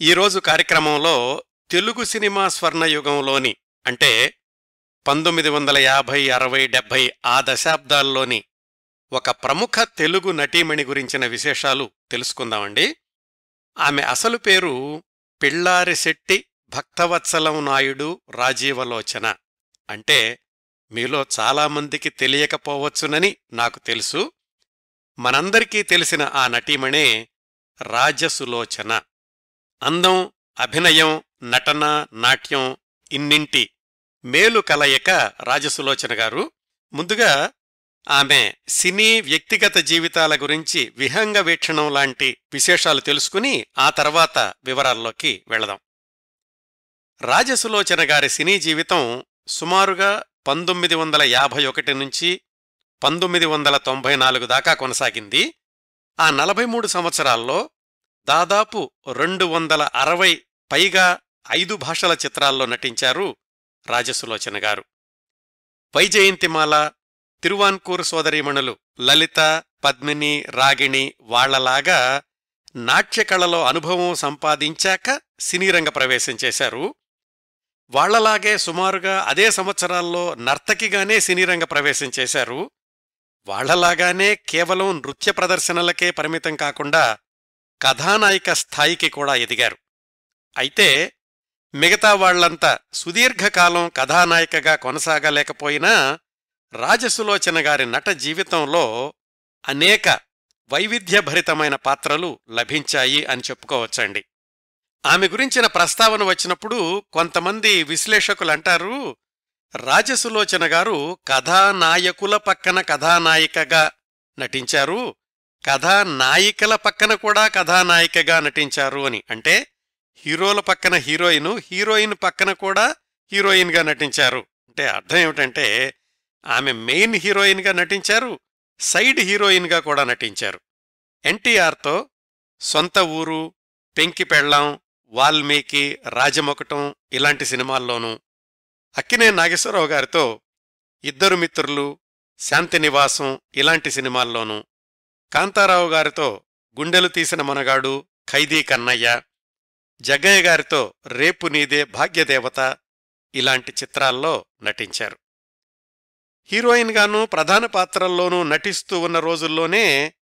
ఈరోజు కార్యక్రమంలో తెలుగు సినిమా స్వర్ణయుగంలోని అంటే పంతొమ్మిది వందల యాభై అరవై డెబ్భై ఆ దశాబ్దాల్లోని ఒక ప్రముఖ తెలుగు నటీమణి గురించిన విశేషాలు తెలుసుకుందామండి. ఆమె అసలు పేరు పిళ్ళారిశెట్టి భక్తవత్సలం నాయుడు రాజీవలోచన. అంటే మీలో చాలామందికి తెలియకపోవచ్చునని నాకు తెలుసు. మనందరికీ తెలిసిన ఆ నటీమణే రాజసులోచన. అందం అభినయం నటన నాట్యం ఇన్నింటి మేలు కలయిక రాజసులోచన గారు. ముందుగా ఆమె సినీ వ్యక్తిగత జీవితాల గురించి విహంగ వీక్షణం లాంటి విశేషాలు తెలుసుకుని ఆ తర్వాత వివరాల్లోకి వెళదాం. రాజసులోచన గారి సినీ జీవితం సుమారుగా పంతొమ్మిది వందల యాభై ఒకటి నుంచి పంతొమ్మిది వందల తొంభై నాలుగు దాకా కొనసాగింది. ఆ నలభై మూడు సంవత్సరాల్లో దాదాపు రెండు వందల అరవై పైగా ఐదు భాషల చిత్రాల్లో నటించారు రాజసులోచన గారు. వైజయంతిమాల తిరువాన్కూర్ సోదరీమణులు లలిత పద్మిని రాగిణి వాళ్ళలాగా నాట్యకళలో అనుభవం సంపాదించాక సినీరంగ ప్రవేశం చేశారు. వాళ్ళలాగే సుమారుగా అదే సంవత్సరాల్లో నర్తకిగానే సినీరంగ ప్రవేశం చేశారు. వాళ్ళలాగానే కేవలం నృత్య ప్రదర్శనలకే పరిమితం కాకుండా కథానాయిక స్థాయికి కూడా ఎదిగారు. అయితే మిగతా వాళ్ళంతా సుదీర్ఘకాలం కథానాయికగా కొనసాగలేకపోయినా రాజసులోచన గారి నట జీవితంలో అనేక వైవిధ్యభరితమైన పాత్రలు లభించాయి అని చెప్పుకోవచ్చండి. ఆమె గురించిన ప్రస్తావన వచ్చినప్పుడు కొంతమంది విశ్లేషకులంటారు రాజసులోచన గారు కథానాయకుల పక్కన కథానాయికగా నటించారు కథానాయికల పక్కన కూడా కథానాయికగా నటించారు అని. అంటే హీరోల పక్కన హీరోయిన్ హీరోయిన్ పక్కన కూడా హీరోయిన్గా నటించారు. అంటే అర్థం ఏమిటంటే ఆమె మెయిన్ హీరోయిన్గా నటించారు సైడ్ హీరోయిన్గా కూడా నటించారు. ఎన్టీఆర్తో సొంత ఊరు పెంకి పెళ్ళాం వాల్మీకి రాజమొకటం ఇలాంటి సినిమాల్లోనూ అక్కినే నాగేశ్వరరావు గారితో ఇద్దరు మిత్రులు శాంతినివాసం ఇలాంటి సినిమాల్లోనూ కాంతారావు గారితో గుండెలు తీసిన మనగాడు ఖైదీ కన్నయ్య జగ్గయ్య గారితో రేపు నీదే భాగ్యదేవత ఇలాంటి చిత్రాల్లో నటించారు. హీరోయిన్గానూ ప్రధాన పాత్రల్లోనూ నటిస్తూ ఉన్న రోజుల్లోనే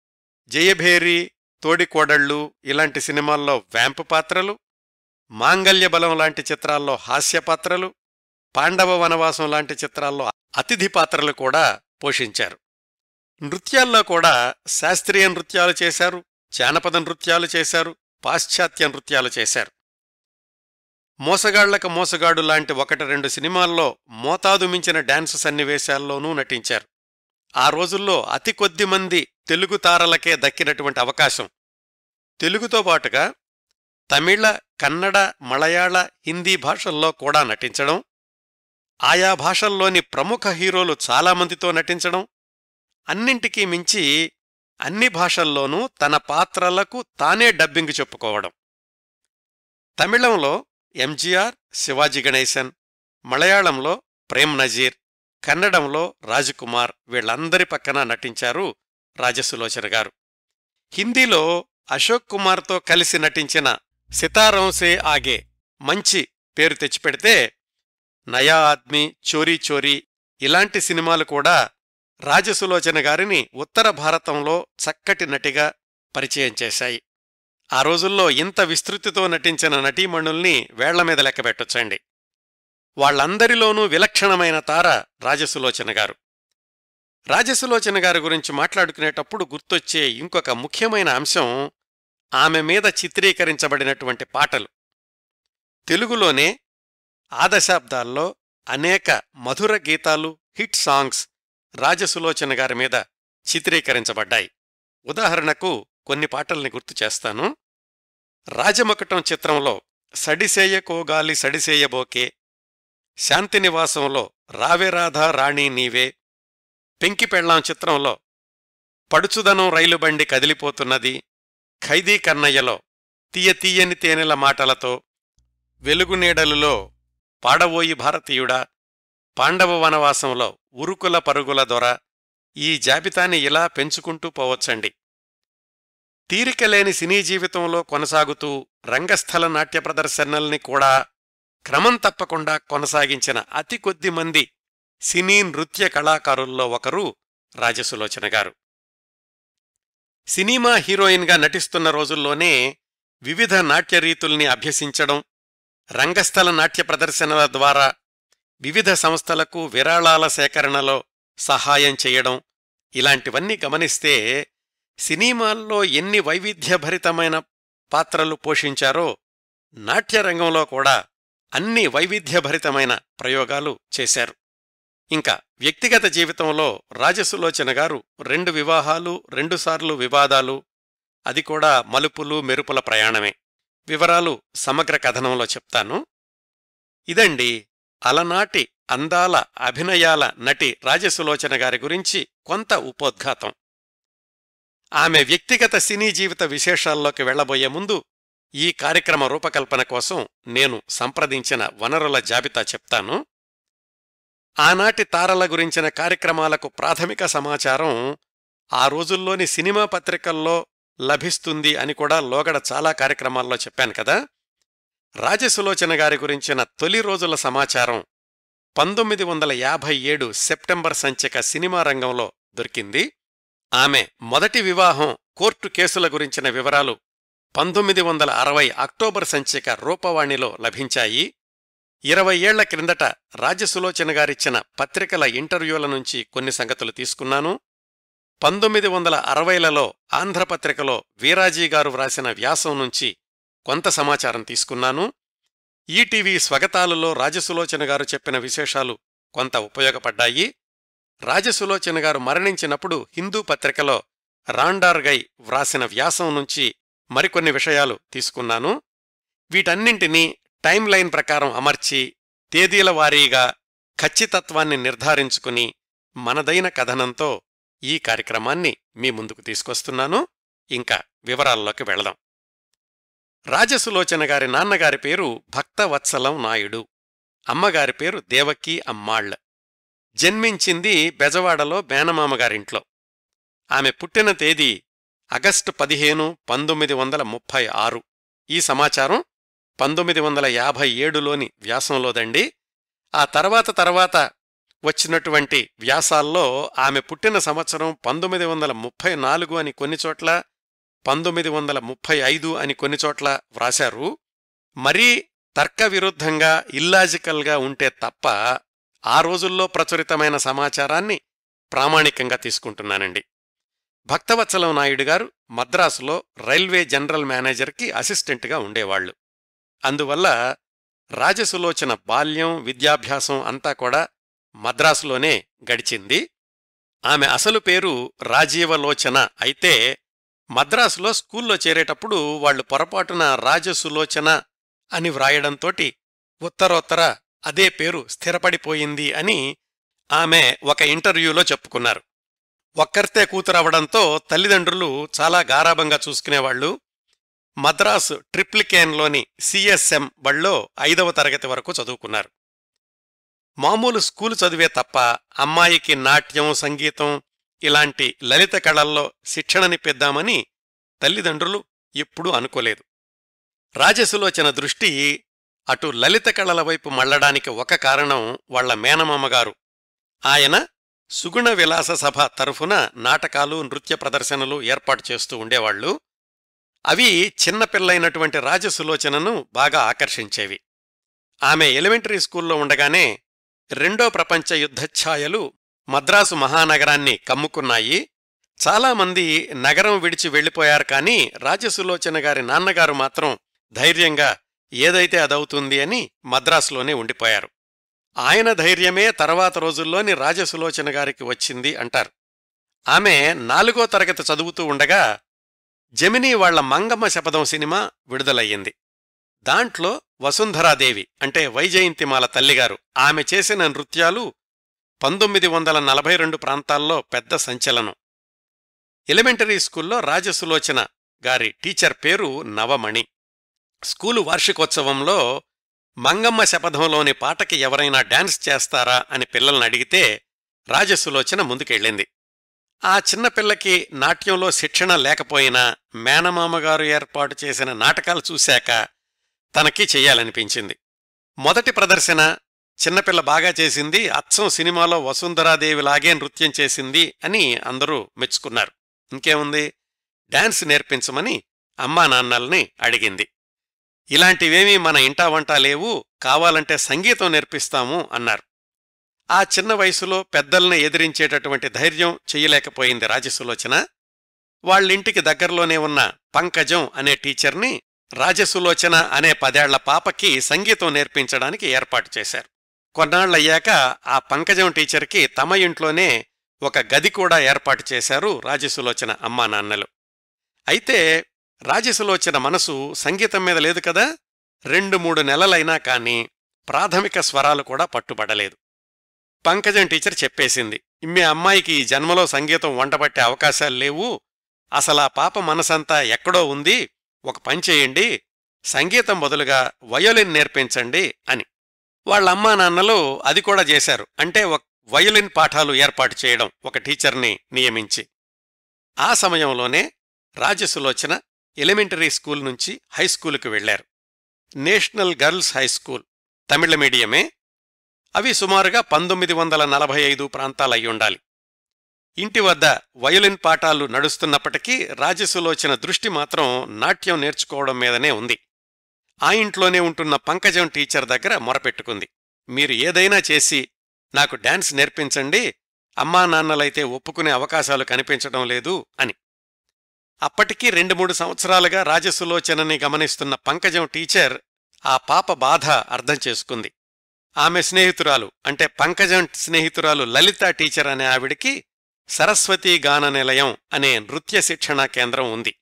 జయభేరి తోడికోడళ్ళు ఇలాంటి సినిమాల్లో వ్యాంప్ పాత్రలు మాంగల్య బలం లాంటి చిత్రాల్లో హాస్య పాత్రలు పాండవ వనవాసం లాంటి చిత్రాల్లో అతిథి పాత్రలు కూడా పోషించారు. నృత్యాల్లో కూడా శాస్త్రీయ నృత్యాలు చేశారు జానపద నృత్యాలు చేశారు పాశ్చాత్య నృత్యాలు చేశారు. మోసగాళ్ళకు మోసగాడు లాంటి ఒకటి రెండు సినిమాల్లో మోతాదు మించిన డాన్స్ సన్నివేశాల్లోనూ నటించారు. ఆ రోజుల్లో అతి కొద్ది మంది తెలుగు తారలకే దక్కినటువంటి అవకాశం. తెలుగుతో పాటుగా తమిళ కన్నడ మలయాళ హిందీ భాషల్లో కూడా నటించడం ఆయా భాషల్లోని ప్రముఖ హీరోలు చాలామందితో నటించడం అన్నింటికీ మించి అన్ని భాషల్లోనూ తన పాత్రలకు తానే డబ్బింగ్ చెప్పుకోవడం. తమిళంలో ఎంజీఆర్ శివాజీ గణేశన్ మలయాళంలో ప్రేమ్ నజీర్ కన్నడంలో రాజకుమార్ వీళ్ళందరి పక్కన నటించారు రాజసులోచన గారు. హిందీలో అశోక్ కుమార్తో కలిసి నటించిన సితారంసే ఆగే మంచి పేరు తెచ్చిపెడితే నయా ఆద్మీ చోరీ చోరీ ఇలాంటి సినిమాలు కూడా రాజసులోచన గారిని ఉత్తర భారతంలో చక్కటి నటిగా పరిచయం చేశాయి. ఆ రోజుల్లో ఇంత విస్తృతితో నటించిన నటీమణుల్ని వేళ్ళమీద లెక్కబెట్టొచ్చండి వాళ్ళందరిలోనూ విలక్షణమైన తార రాజసులోచన గారు. రాజసులోచన గారి గురించి మాట్లాడుకునేటప్పుడు గుర్తొచ్చే ఇంకొక ముఖ్యమైన అంశం ఆమె మీద చిత్రీకరించబడినటువంటి పాటలు. తెలుగులోనే ఆ దశాబ్దాల్లో అనేక మధుర గీతాలు హిట్ సాంగ్స్ రాజసులోచన గారి మీద చిత్రీకరించబడ్డాయి. ఉదాహరణకు కొన్ని పాటల్ని గుర్తు చేస్తాను. రాజమకటం చిత్రంలో సడిసేయకోగాలి సడిసేయబోకే శాంతినివాసంలో రావేరాధా రాణి నీవే పెంకిపెళ్ళాం చిత్రంలో పడుచుదనం రైలుబండి కదిలిపోతున్నది ఖైదీ కన్నయ్యలో తీయ తీయని తేనెల మాటలతో వెలుగునీడలులో పాడవోయి భారతీయుడా పాండవ వనవాసంలో ఉరుకుల పరుగుల దొర ఈ జాబితాని ఇలా పెంచుకుంటూ పోవచ్చండి. తీరికలేని సినీ జీవితంలో కొనసాగుతూ రంగస్థల నాట్య ప్రదర్శనల్ని కూడా క్రమం తప్పకుండా కొనసాగించిన అతి కొద్ది మంది సినీ నృత్య కళాకారుల్లో ఒకరు రాజసులోచన గారు. సినిమా హీరోయిన్గా నటిస్తున్న రోజుల్లోనే వివిధ నాట్య రీతుల్ని అభ్యసించడం రంగస్థల నాట్య ప్రదర్శనల ద్వారా వివిధ సంస్థలకు విరాళాల సేకరణలో సహాయం చేయడం ఇలాంటివన్నీ గమనిస్తే సినిమాల్లో ఎన్ని వైవిధ్యభరితమైన పాత్రలు పోషించారో నాట్యరంగంలో కూడా అన్ని వైవిధ్యభరితమైన ప్రయోగాలు చేశారు. ఇంకా వ్యక్తిగత జీవితంలో రాజసులోచన గారు రెండు వివాహాలు రెండుసార్లు వివాదాలు అది కూడా మలుపులు మెరుపుల ప్రయాణమే. వివరాలు సమగ్ర కథనంలో చెప్తాను. ఇదండి అలనాటి అందాల అభినయాల నటి రాజసులోచన గారి గురించి కొంత ఉపోద్ఘాతం. ఆమె వ్యక్తిగత సినీ జీవిత విశేషాల్లోకి వెళ్ళబోయే ముందు ఈ కార్యక్రమ రూపకల్పన కోసం నేను సంప్రదించిన వనరుల జాబితా చెప్తాను. ఆనాటి తారల గురించిన కార్యక్రమాలకు ప్రాథమిక సమాచారం ఆ రోజుల్లోని సినిమా పత్రికల్లో లభిస్తుంది అని కూడా లోగడ చాలా కార్యక్రమాల్లో చెప్పాను కదా. రాజసులోచన గారి గురించిన తొలి రోజుల సమాచారం పంతొమ్మిది వందల యాభై ఏడు సెప్టెంబర్ సంచిక సినిమా రంగంలో దొరికింది. ఆమె మొదటి వివాహం కోర్టు కేసుల గురించిన వివరాలు పంతొమ్మిది వందల అరవై అక్టోబర్ సంచిక రూపవాణిలో లభించాయి. ఇరవై ఏళ్ళ క్రిందట రాజసులోచన గారిచ్చిన పత్రికల ఇంటర్వ్యూల నుంచి కొన్ని సంగతులు తీసుకున్నాను. పంతొమ్మిది వందల అరవైలలో ఆంధ్రపత్రికలో వీరాజీ గారు వ్రాసిన వ్యాసం నుంచి కొంత సమాచారం తీసుకున్నాను. ఈటీవీ స్వగతాలలో రాజసులోచన గారు చెప్పిన విశేషాలు కొంత ఉపయోగపడ్డాయి. రాజసులోచన గారు మరణించినప్పుడు హిందూ పత్రికలో రాండార్గై వ్రాసిన వ్యాసం నుంచి మరికొన్ని విషయాలు తీసుకున్నాను. వీటన్నింటినీ టైం లైన్ ప్రకారం అమర్చి తేదీల వారీగా ఖచ్చితత్వాన్ని నిర్ధారించుకుని మనదైన కథనంతో ఈ కార్యక్రమాన్ని మీ ముందుకు తీసుకొస్తున్నాను. ఇంకా వివరాల్లోకి వెళదాం. రాజసులోచన గారి నాన్నగారి పేరు భక్తవత్సలం నాయుడు. అమ్మగారి పేరు దేవకీ అమ్మాళ్ళ జన్మించింది బెజవాడలో మేనమామగారింట్లో. ఆమె పుట్టిన తేదీ ఆగస్టు పదిహేను పంతొమ్మిది వందల ముప్పై ఆరు. ఈ సమాచారం పంతొమ్మిది వందల యాభై ఏడులోని వ్యాసంలోదండి ఆ తర్వాత తర్వాత వచ్చినటువంటి వ్యాసాల్లో ఆమె పుట్టిన సంవత్సరం పంతొమ్మిది వందల ముప్పై నాలుగు అని కొన్ని చోట్ల పంతొమ్మిది వందల ముప్పై ఐదు అని కొన్ని చోట్ల వ్రాశారు. మరీ తర్క విరుద్ధంగా ఇల్లాజికల్గా ఉంటే తప్ప ఆ రోజుల్లో ప్రచురితమైన సమాచారాన్ని ప్రామాణికంగా తీసుకుంటున్నానండి. భక్తవత్సలం నాయుడు గారు మద్రాసులో రైల్వే జనరల్ మేనేజర్కి అసిస్టెంట్గా ఉండేవాళ్ళు అందువల్ల రాజసులోచన బాల్యం విద్యాభ్యాసం అంతా కూడా మద్రాసులోనే గడిచింది. ఆమె అసలు పేరు రాజీవలోచన అయితే మద్రాసులో స్కూల్లో చేరేటప్పుడు వాళ్ళు పొరపాటున రాజసులోచన అని వ్రాయడంతోటి ఉత్తరోత్తర అదే పేరు స్థిరపడిపోయింది అని ఆమె ఒక ఇంటర్వ్యూలో చెప్పుకున్నారు. ఒక్కర్తే కూతురవడంతో తల్లిదండ్రులు చాలా గారాబంగా చూసుకునేవాళ్ళు మద్రాసు ట్రిప్లికేన్లోని సిఎస్ఎం బళ్ళో ఐదవ తరగతి వరకు చదువుకున్నారు. మామూలు స్కూలు చదివే తప్ప అమ్మాయికి నాట్యం సంగీతం ఇలాంటి లలిత కళల్లో శిక్షణనిప్పిద్దామని తల్లిదండ్రులు ఎప్పుడూ అనుకోలేదు. రాజసులోచన దృష్టి అటు లలిత కళల వైపు మళ్ళడానికి ఒక కారణం వాళ్ళ మేనమామగారు. ఆయన సుగుణ విలాస సభ తరఫున నాటకాలు నృత్య ప్రదర్శనలు ఏర్పాటు చేస్తూ ఉండేవాళ్ళు అవి చిన్నపిల్లైనటువంటి రాజసులోచనను బాగా ఆకర్షించేవి. ఆమె ఎలిమెంటరీ స్కూల్లో ఉండగానే రెండో ప్రపంచ యుద్ధఛాయలు మద్రాసు మహానగరాన్ని కమ్ముకున్నాయి. చాలామంది నగరం విడిచి వెళ్ళిపోయారు కాని రాజసులోచన గారి నాన్నగారు మాత్రం ధైర్యంగా ఏదైతే అదవుతుంది అని మద్రాసులోనే ఉండిపోయారు. ఆయన ధైర్యమే తర్వాత రోజుల్లోని రాజసులోచన గారికి వచ్చింది అంటారు. ఆమె నాలుగో తరగతి చదువుతూ ఉండగా జమినీ వాళ్ళ మంగమ్మ శపథం సినిమా విడుదలయ్యింది. దాంట్లో వసుంధరాదేవి అంటే వైజయంతిమాల తల్లిగారు ఆమె చేసిన నృత్యాలు పంతొమ్మిది వందల నలభై రెండు ప్రాంతాల్లో పెద్ద సంచలనం. ఎలిమెంటరీ స్కూల్లో రాజసులోచన గారి టీచర్ పేరు నవమణి. స్కూలు వార్షికోత్సవంలో మంగమ్మ శపథంలోని పాటకి ఎవరైనా డాన్స్ చేస్తారా అని పిల్లల్ని అడిగితే రాజసులోచన ముందుకెళ్ళింది. ఆ చిన్నపిల్లకి నాట్యంలో శిక్షణ లేకపోయినా మేనమామగారు ఏర్పాటు చేసిన నాటకాలు చూశాక తనకి చెయ్యాలనిపించింది మొదటి ప్రదర్శన చిన్నపిల్ల బాగా చేసింది అచ్చం సినిమాలో వసుంధరాదేవిలాగే నృత్యం చేసింది అని అందరూ మెచ్చుకున్నారు. ఇంకేముంది? డాన్స్ నేర్పించమని అమ్మా నాన్నల్ని అడిగింది. ఇలాంటివేమీ మన ఇంటా వంట లేవు కావాలంటే సంగీతం నేర్పిస్తాము అన్నారు. ఆ చిన్న వయసులో పెద్దల్ని ఎదిరించేటటువంటి ధైర్యం చెయ్యలేకపోయింది రాజసులోచన. వాళ్ళింటికి దగ్గరలోనే ఉన్న పంకజం అనే టీచర్ని రాజసులోచన అనే పదేళ్ళ పాపకి సంగీతం నేర్పించడానికి ఏర్పాటు చేశారు. కొన్నాళ్ళయ్యాక ఆ పంకజం టీచర్కి తమ ఇంట్లోనే ఒక గది కూడా ఏర్పాటు చేశారు రాజసులోచన అమ్మా నాన్నలు అయితే రాజసులోచన మనసు సంగీతం మీద లేదు కదా? రెండు మూడు నెలలైనా కాని ప్రాథమిక స్వరాలు కూడా పట్టుబడలేదు. పంకజం టీచర్ చెప్పేసింది మీ అమ్మాయికి ఈ జన్మలో సంగీతం వంటబట్టే అవకాశాలు లేవు. అసలా పాప మనసంతా ఎక్కడో ఉంది. ఒక పని చేయండి. సంగీతం బదులుగా వయోలిన్ నేర్పించండి అని. వాళ్ళ అమ్మా నాన్నలు అది కూడా చేశారు. అంటే వయోలిన్ పాఠాలు ఏర్పాటు చేయడం ఒక టీచర్ని నియమించి. ఆ సమయంలోనే రాజసులోచన ఎలిమెంటరీ స్కూల్ నుంచి హైస్కూలుకు వెళ్ళారు నేషనల్ గర్ల్స్ హై స్కూల్ తమిళ మీడియమే. అవి సుమారుగా పంతొమ్మిది వందల నలభై ఐదు ప్రాంతాలయ్యుండాలి ఇంటి వద్ద వయోలిన్ పాఠాలు నడుస్తున్నప్పటికీ రాజసులోచన దృష్టి మాత్రం నాట్యం నేర్చుకోవడం మీదనే ఉంది. ఆ ఇంట్లోనే ఉంటున్న పంకజం టీచర్ దగ్గర మొరపెట్టుకుంది. మీరు ఏదైనా చేసి నాకు డాన్స్ నేర్పించండి అమ్మా నాన్నలైతే ఒప్పుకునే అవకాశాలు కనిపించడం లేదు అని. అప్పటికీ రెండు మూడు సంవత్సరాలుగా రాజసులోచనని గమనిస్తున్న పంకజం టీచర్ ఆ పాప బాధ అర్థం చేసుకుంది. ఆమె స్నేహితురాలు అంటే పంకజం స్నేహితురాలు లలిత టీచర్ అనే ఆవిడికి సరస్వతీ గాన నిలయం అనే నృత్య శిక్షణా కేంద్రం ఉంది.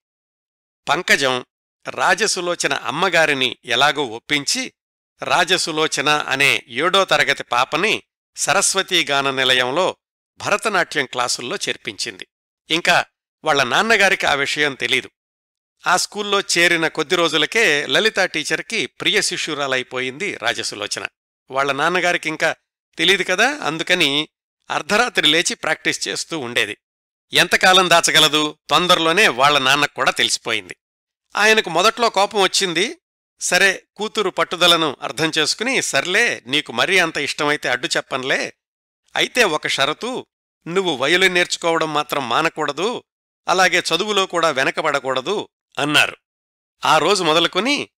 పంకజం రాజసులోచన అమ్మగారిని ఎలాగో ఒప్పించి రాజసులోచన అనే ఏడో తరగతి పాపని సరస్వతీ గాన నిలయంలో భరతనాట్యం క్లాసుల్లో చేర్పించింది. ఇంకా వాళ్ళ నాన్నగారికి ఆ విషయం తెలీదు. ఆ స్కూల్లో చేరిన కొద్ది రోజులకే లలిత టీచర్కి ప్రియ శిష్యురాలైపోయింది రాజసులోచన. వాళ్ళ నాన్నగారికి ఇంకా తెలీదు కదా అందుకని అర్ధరాత్రి లేచి ప్రాక్టీస్ చేస్తూ ఉండేది. ఎంతకాలం దాచగలదు? తొందరలోనే వాళ్ళ నాన్నకు కూడా తెలిసిపోయింది. ఆయనకు మొదట్లో కోపం వచ్చింది. సరే కూతురు పట్టుదలను అర్థం చేసుకుని సర్లే నీకు మరీ అంత ఇష్టమైతే అడ్డు చెప్పన్లే. అయితే ఒక షరతు నువ్వు వయలు నేర్చుకోవడం మాత్రం మానకూడదు అలాగే చదువులో కూడా వెనకబడకూడదు అన్నారు. ఆ రోజు మొదలుకొని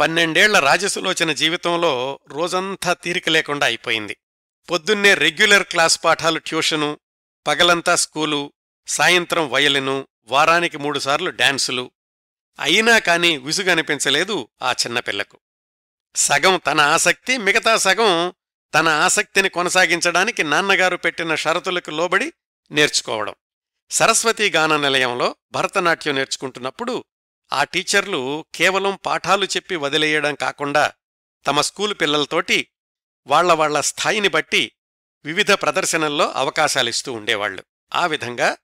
పన్నెండేళ్ళ రాజసులోచన జీవితంలో రోజంతా తీరిక లేకుండా అయిపోయింది. పొద్దున్నే రెగ్యులర్ క్లాస్ పాఠాలు ట్యూషను పగలంతా స్కూలు సాయంత్రం వయలిను వారానికి మూడుసార్లు డాన్సులు అయినా కాని విసుగనిపించలేదు ఆ చిన్నపిల్లకు సగం తన ఆసక్తి మిగతా సగం తన ఆసక్తిని కొనసాగించడానికి నాన్నగారు పెట్టిన షరతులకు లోబడి నేర్చుకోవడం. సరస్వతీ గాన నిలయంలో భరతనాట్యం నేర్చుకుంటున్నప్పుడు ఆ టీచర్లు కేవలం పాఠాలు చెప్పి వదిలేయడం కాకుండా తమ స్కూలు పిల్లలతోటి వాళ్ళ వాళ్ళ స్థాయిని బట్టి వివిధ ప్రదర్శనల్లో అవకాశాలిస్తూ ఉండేవాళ్ళు ఆ విధంగా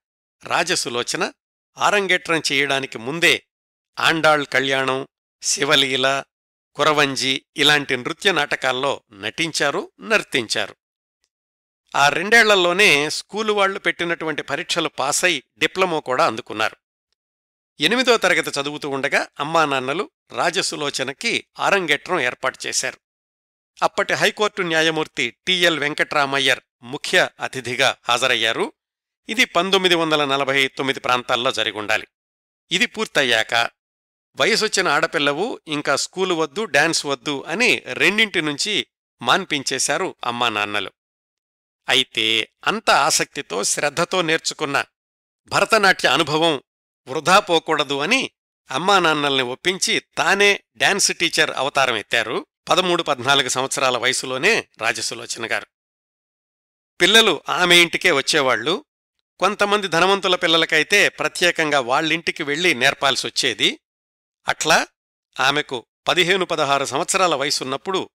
రాజసులోచన ఆరంగేట్రం చేయడానికి ముందే ఆండాళ్ కళ్యాణం శివలీల కురవంజి ఇలాంటి నృత్య నాటకాల్లో నటించారు నర్తించారు. ఆ రెండేళ్ళలోనే స్కూలు వాళ్ళు పెట్టినటువంటి పరీక్షలు పాసై డిప్లొమో కూడా అందుకున్నారు. ఎనిమిదో తరగతి చదువుతూ ఉండగా అమ్మా నాన్నలు రాజసులోచనకి ఆరంగేట్రం ఏర్పాటు చేశారు. అప్పటి హైకోర్టు న్యాయమూర్తి టిఎల్ వెంకట్రామయ్యర్ ముఖ్య అతిథిగా హాజరయ్యారు. ఇది పంతొమ్మిది వందల నలభై తొమ్మిది ప్రాంతాల్లో జరిగుండాలి ఇది పూర్తయ్యాక వయసొచ్చిన ఆడపిల్లవు ఇంకా స్కూలు వద్దు డాన్స్ వద్దు అని రెండింటి నుంచి మాన్పించేశారు అమ్మా నాన్నలు. అయితే అంత ఆసక్తితో శ్రద్ధతో నేర్చుకున్న భరతనాట్య అనుభవం వృధా పోకూడదు అని అమ్మా నాన్నల్ని ఒప్పించి తానే డాన్స్ టీచర్ అవతారం ఎత్తారు పదమూడు పద్నాలుగు సంవత్సరాల వయసులోనే రాజసులోచన గారు. పిల్లలు ఆమె ఇంటికే వచ్చేవాళ్ళు కొంతమంది ధనవంతుల పిల్లలకైతే ప్రత్యేకంగా వాళ్ళింటికి వెళ్ళి నేర్పాల్సొచ్చేది. అట్లా ఆమెకు పదిహేను పదహారు సంవత్సరాల వయసున్నప్పుడు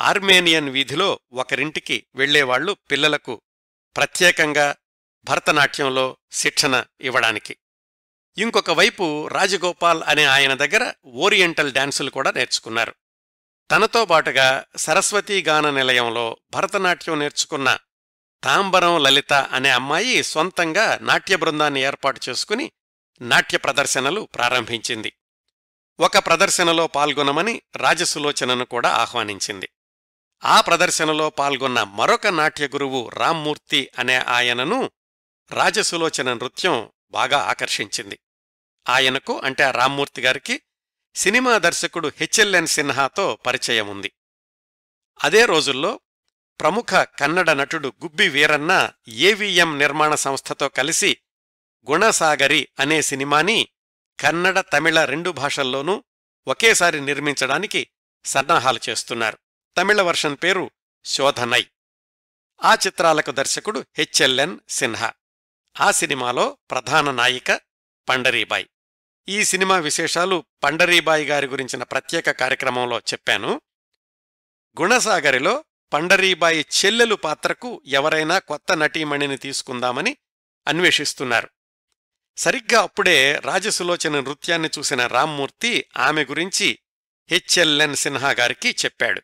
ఆర్మేనియన్ వీధిలో ఒకరింటికి వెళ్ళేవాళ్ళు పిల్లలకు ప్రత్యేకంగా భరతనాట్యంలో శిక్షణ ఇవ్వడానికి. ఇంకొక వైపు రాజగోపాల్ అనే ఆయన దగ్గర ఓరియంటల్ డాన్సులు కూడా నేర్చుకున్నారు. తనతో బాటుగా సరస్వతీ గాన నిలయంలో భరతనాట్యం నేర్చుకున్న తాంబరం లలిత అనే అమ్మాయి సొంతంగా నాట్య బృందాన్ని ఏర్పాటు చేసుకుని నాట్య ప్రదర్శనలు ప్రారంభించింది. ఒక ప్రదర్శనలో పాల్గొనమని రాజసులోచనను కూడా ఆహ్వానించింది. ఆ ప్రదర్శనలో పాల్గొన్న మరొక నాట్య గురువు రామ్మూర్తి అనే ఆయనను రాజసులోచన నృత్యం బాగా ఆకర్షించింది. ఆయనకు అంటే ఆ రామ్మూర్తి గారికి సినిమా దర్శకుడు హెచ్ఎల్ఎన్ సిన్హాతో పరిచయం ఉంది అదే రోజుల్లో ప్రముఖ కన్నడ నటుడు గుబ్బి వీరన్న ఏవిఎం నిర్మాణ సంస్థతో కలిసి గుణసాగరి అనే సినిమాని కన్నడ తమిళ రెండు భాషల్లోనూ ఒకేసారి నిర్మించడానికి సన్నాహాలు చేస్తున్నారు. తమిళ వర్షన్ పేరు శోధనై. ఆ చిత్రాలకు దర్శకుడు హెచ్ఎల్ఎన్ సిన్హా. ఆ సినిమాలో ప్రధాన నాయిక పండరీబాయ్. ఈ సినిమా విశేషాలు పండరీబాయి గారి గురించిన ప్రత్యేక కార్యక్రమంలో చెప్పాను. గుణసాగరిలో పండరీబాయి చెల్లెలు పాత్రకు ఎవరైనా కొత్త నటీమణిని తీసుకుందామని అన్వేషిస్తున్నారు. సరిగ్గా అప్పుడే రాజసులోచన నృత్యాన్ని చూసిన రామ్మూర్తి ఆమె గురించి హెచ్ఎల్ఎన్ సిన్హా గారికి చెప్పాడు.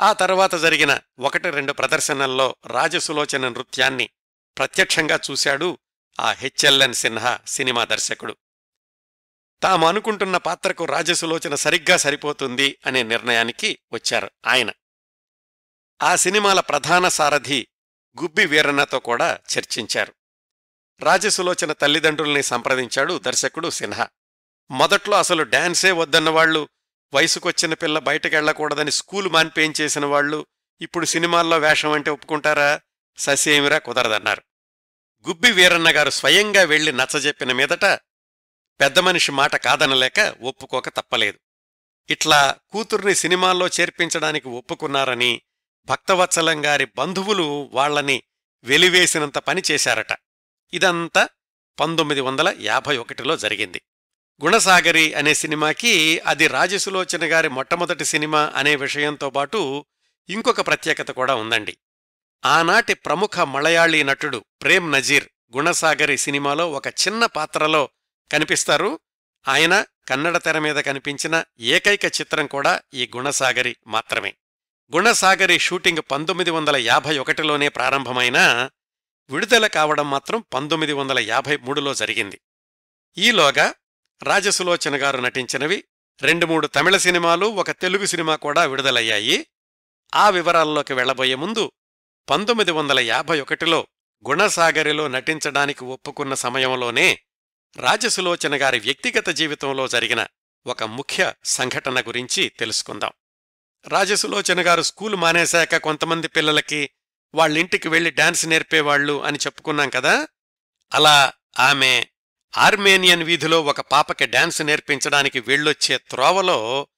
ఆ తర్వాత జరిగిన ఒకటి రెండు ప్రదర్శనల్లో రాజసులోచన నృత్యాన్ని ప్రత్యక్షంగా చూశాడు ఆ హెచ్ఎల్ఎన్ సిన్హా సినిమా దర్శకుడు. తాము అనుకుంటున్న పాత్రకు రాజసులోచన సరిగ్గా సరిపోతుంది అనే నిర్ణయానికి వచ్చారు ఆయన. ఆ సినిమాల ప్రధాన సారథి గుబ్బి వీరన్నతో కూడా చర్చించారు. రాజసులోచన తల్లిదండ్రుల్ని సంప్రదించాడు దర్శకుడు సిన్హా. మొదట్లో అసలు డాన్సే వద్దన్నవాళ్ళు వయసుకొచ్చిన పిల్ల బయటకెళ్ళకూడదని స్కూలు మాన్పేయించేసిన వాళ్ళు ఇప్పుడు సినిమాల్లో వేషం అంటే ఒప్పుకుంటారా? ససేమిరా కుదరదన్నారు. గుబ్బి వీరన్న గారు స్వయంగా వెళ్ళి నచ్చజెప్పిన మీదట పెద్ద మనిషి మాట కాదనలేక ఒప్పుకోక తప్పలేదు. ఇట్లా కూతుర్ని సినిమాల్లో చేర్పించడానికి ఒప్పుకున్నారని భక్తవత్సలం గారి బంధువులు వాళ్ళని వెలివేసినంత పని చేశారట. ఇదంతా పంతొమ్మిది వందల యాభై ఒకటిలో జరిగింది. గుణసాగరి అనే సినిమాకి అది రాజసులోచన గారి మొట్టమొదటి సినిమా అనే విషయంతో పాటు ఇంకొక ప్రత్యేకత కూడా ఉందండి. ఆనాటి ప్రముఖ మలయాళీ నటుడు ప్రేమ్ నజీర్ గుణసాగరి సినిమాలో ఒక చిన్న పాత్రలో కనిపిస్తారు. ఆయన కన్నడ తెర మీద కనిపించిన ఏకైక చిత్రం కూడా ఈ గుణసాగరి మాత్రమే. గుణసాగరి షూటింగ్ పంతొమ్మిది వందల యాభై ఒకటిలోనే ప్రారంభమైనా విడుదల కావడం మాత్రం పంతొమ్మిది వందల యాభై మూడులో జరిగింది. ఈలోగా రాజసులోచన గారు నటించినవి రెండు మూడు తమిళ సినిమాలు ఒక తెలుగు సినిమా కూడా విడుదలయ్యాయి. ఆ వివరాల్లోకి వెళ్ళబోయే ముందు పంతొమ్మిది వందల యాభై ఒకటిలో గుణసాగరిలో నటించడానికి ఒప్పుకున్న సమయంలోనే రాజసులోచన గారి వ్యక్తిగత జీవితంలో జరిగిన ఒక ముఖ్య సంఘటన గురించి తెలుసుకుందాం. రాజసులోచన గారు స్కూలు మానేశాక కొంతమంది పిల్లలకి వాళ్ళింటికి వెళ్ళి డాన్స్ నేర్పేవాళ్ళు అని చెప్పుకున్నాం కదా అలా ఆమె ఆర్మేనియన్ వీధిలో ఒక పాపకి డాన్స్ నేర్పించడానికి వెళ్ళొచ్చే త్రోవలో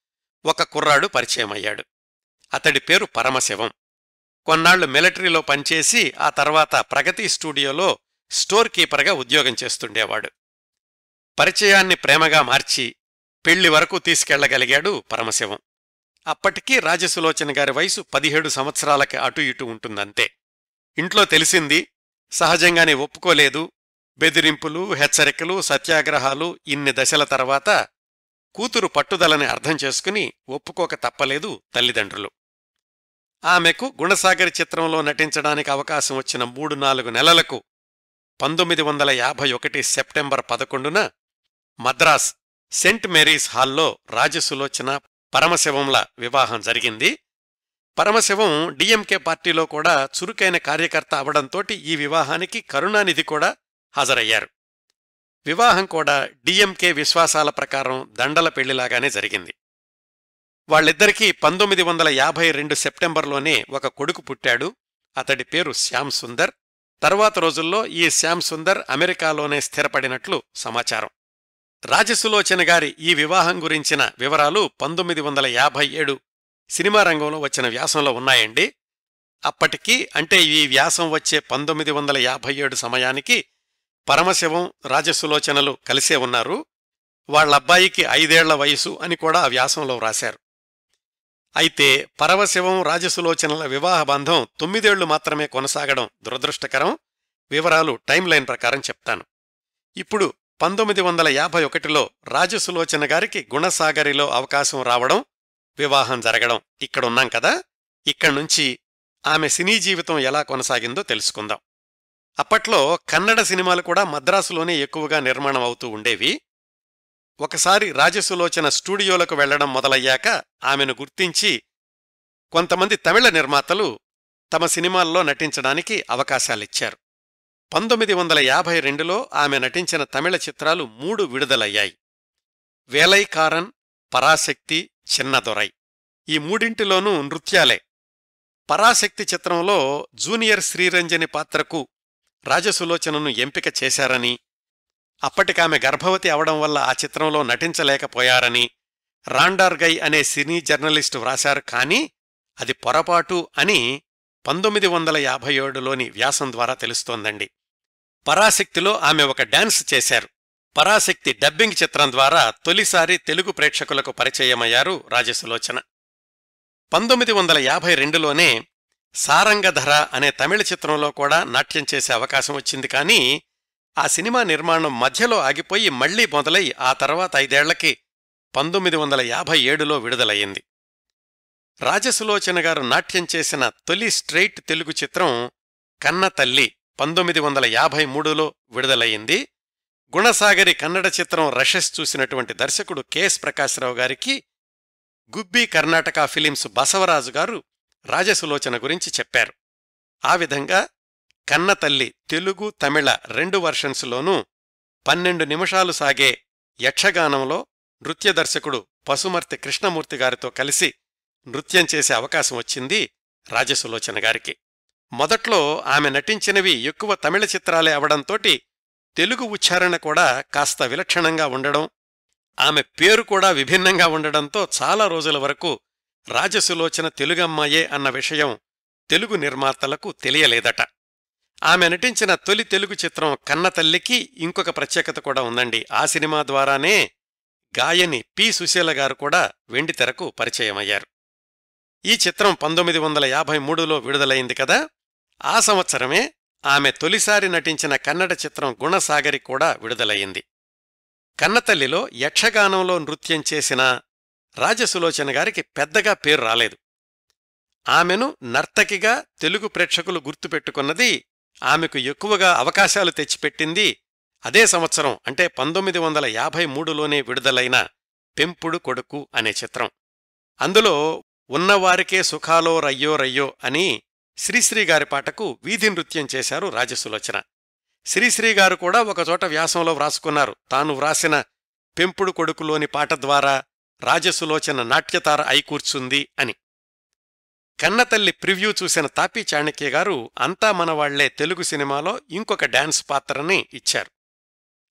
ఒక కుర్రాడు పరిచయమయ్యాడు. అతడి పేరు పరమశివం. కొన్నాళ్ళు మిలిటరీలో పనిచేసి ఆ తర్వాత ప్రగతి స్టూడియోలో స్టోర్ కీపర్గా ఉద్యోగం చేస్తుండేవాడు. పరిచయాన్ని ప్రేమగా మార్చి పెళ్ళి వరకు తీసుకెళ్ళగలిగాడు పరమశివం. అప్పటికీ రాజసులోచన గారి వయసు పదిహేడు సంవత్సరాలకి అటు ఇటు ఉంటుందంతే. ఇంట్లో తెలిసింది సహజంగానే ఒప్పుకోలేదు బెదిరింపులు హెచ్చరికలు సత్యాగ్రహాలు ఇన్ని దశల తర్వాత కూతురు పట్టుదలని అర్థం చేసుకుని ఒప్పుకోక తప్పలేదు తల్లిదండ్రులు. ఆమెకు గుణసాగరి చిత్రంలో నటించడానికి అవకాశం వచ్చిన మూడు నాలుగు నెలలకు పంతొమ్మిది వందల యాభై ఒకటి సెప్టెంబర్ పదకొండున మద్రాస్ సెంట్ మేరీస్ హాల్లో రాజసులోచన పరమశివంల వివాహం జరిగింది. పరమశివం డిఎంకే పార్టీలో కూడా చురుకైన కార్యకర్త అవడంతోటి ఈ వివాహానికి కరుణానిధి కూడా హాజరయ్యారు. వివాహం కూడా డిఎంకే విశ్వాసాల ప్రకారం దండల పెళ్ళిలాగానే జరిగింది. వాళ్ళిద్దరికీ పంతొమ్మిది వందల యాభై రెండు సెప్టెంబర్లోనే ఒక కొడుకు పుట్టాడు. అతడి పేరు శ్యామ్ సుందర్. తర్వాత రోజుల్లో ఈ శ్యామ్ సుందర్ అమెరికాలోనే స్థిరపడినట్లు సమాచారం. రాజసులోచన గారి ఈ వివాహం గురించిన వివరాలు పంతొమ్మిది వందల యాభై ఏడు సినిమా రంగంలో వచ్చిన వ్యాసంలో ఉన్నాయండి. అప్పటికి అంటే ఈ వ్యాసం వచ్చే పంతొమ్మిది వందల యాభై ఏడు సమయానికి పరమశివం రాజసులోచనలు కలిసే ఉన్నారు. వాళ్ళబ్బాయికి ఐదేళ్ళ వయసు అని కూడా ఆ వ్యాసంలో వ్రాశారు. అయితే పరమశివం రాజసులోచనల వివాహ బంధం తొమ్మిదేళ్ళు మాత్రమే కొనసాగడం దురదృష్టకరం. వివరాలు టైం లైన్ ప్రకారం చెప్తాను. ఇప్పుడు పంతొమ్మిది వందల యాభై ఒకటిలో రాజసులోచన గారికి గుణసాగరిలో అవకాశం రావడం వివాహం జరగడం ఇక్కడున్నాం కదా ఇక్కడ్నుంచి ఆమె సినీ జీవితం ఎలా కొనసాగిందో తెలుసుకుందాం. అప్పట్లో కన్నడ సినిమాలు కూడా మద్రాసులోనే ఎక్కువగా నిర్మాణం అవుతూ ఉండేవి. ఒకసారి రాజసులోచన స్టూడియోలకు వెళ్ళడం మొదలయ్యాక ఆమెను గుర్తించి కొంతమంది తమిళ నిర్మాతలు తమ సినిమాల్లో నటించడానికి అవకాశాలిచ్చారు. పంతొమ్మిది వందల యాభై రెండులో ఆమె నటించిన తమిళ చిత్రాలు మూడు విడుదలయ్యాయి. వేలైకారన్ పరాశక్తి చిన్నదొరై. ఈ మూడింటిలోనూ నృత్యాలే. పరాశక్తి చిత్రంలో జూనియర్ శ్రీరంజని పాత్రకు రాజసులోచనను ఎంపిక చేశారని అప్పటికామె గర్భవతి అవడం వల్ల ఆ చిత్రంలో నటించలేకపోయారని రాండార్గై అనే సినీ జర్నలిస్టు వ్రాశారు. కానీ అది పొరపాటు అని పంతొమ్మిది వందల యాభై ఏడులోని వ్యాసం ద్వారా తెలుస్తోందండి. పరాశక్తిలో ఆమె ఒక డాన్స్ చేశారు. పరాశక్తి డబ్బింగ్ చిత్రం ద్వారా తొలిసారి తెలుగు ప్రేక్షకులకు పరిచయమయ్యారు రాజసులోచన. పంతొమ్మిది వందల యాభై రెండులోనే సారంగధర అనే తమిళ చిత్రంలో కూడా నాట్యం చేసే అవకాశం వచ్చింది కానీ ఆ సినిమా నిర్మాణం మధ్యలో ఆగిపోయి మళ్ళీ మొదలై ఆ తర్వాత ఐదేళ్ళకి పంతొమ్మిది వందల యాభై ఏడులో విడుదలయ్యింది. రాజసులోచన గారు నాట్యం చేసిన తొలి స్ట్రెయిట్ తెలుగు చిత్రం కన్న తల్లి పంతొమ్మిది వందల యాభై మూడులో విడుదలయ్యింది. గుణసాగరి కన్నడ చిత్రం రషెస్ చూసినటువంటి దర్శకుడు కెఎస్ ప్రకాశ్రావు గారికి గుబ్బి కర్ణాటక ఫిలిమ్స్ బసవరాజు గారు రాజసులోచన గురించి చెప్పారు. ఆ విధంగా కన్నతల్లి తెలుగు తమిళ రెండు వర్షన్స్లోనూ పన్నెండు నిమిషాలు సాగే యక్షగానంలో నృత్య దర్శకుడు పసుమర్తి కృష్ణమూర్తి గారితో కలిసి నృత్యం చేసే అవకాశం వచ్చింది రాజసులోచన గారికి. మొదట్లో ఆమె నటించినవి ఎక్కువ తమిళ చిత్రాలే అవడంతోటి తెలుగు ఉచ్చారణ కూడా కాస్త విలక్షణంగా ఉండడం ఆమె పేరు కూడా విభిన్నంగా ఉండడంతో చాలా రోజుల వరకు రాజసులోచన తెలుగమ్మాయే అన్న విషయం తెలుగు నిర్మాతలకు తెలియలేదట. ఆమె నటించిన తొలి తెలుగు చిత్రం కన్నతల్లికి ఇంకొక ప్రత్యేకత కూడా ఉందండి. ఆ సినిమా ద్వారానే గాయని పి. సుశీల గారు కూడా వెండితెరకు పరిచయమయ్యారు. ఈ చిత్రం పంతొమ్మిది వందల యాభై మూడులో విడుదలైంది కదా? ఆ సంవత్సరమే ఆమె తొలిసారి నటించిన కన్నడ చిత్రం గుణసాగరి కూడా విడుదలయ్యింది. కన్నతల్లిలో యక్షగానంలో నృత్యం చేసిన రాజసులోచన గారికి పెద్దగా పేరు రాలేదు. ఆమెను నర్తకిగా తెలుగు ప్రేక్షకులు గుర్తుపెట్టుకున్నది ఆమెకు ఎక్కువగా అవకాశాలు తెచ్చిపెట్టింది అదే సంవత్సరం అంటే పంతొమ్మిది వందల యాభై మూడులోనే విడుదలైన పెంపుడు కొడుకు అనే చిత్రం. అందులో ఉన్నవారికే సుఖాలో రయ్యో రయ్యో అని శ్రీశ్రీ గారి పాటకు వీధి నృత్యం చేశారు రాజసులోచన. శ్రీశ్రీ గారు కూడా ఒకచోట వ్యాసంలో వ్రాసుకున్నారు. తాను వ్రాసిన పెంపుడు కొడుకులోని పాట ద్వారా రాజసులోచన నాట్యతార అయికూర్చుంది అని. కన్నతల్లి ప్రివ్యూ చూసిన తాపీ చాణక్య గారు అంతా మనవాళ్ళే తెలుగు సినిమాలో ఇంకొక డాన్స్ పాత్రని ఇచ్చారు.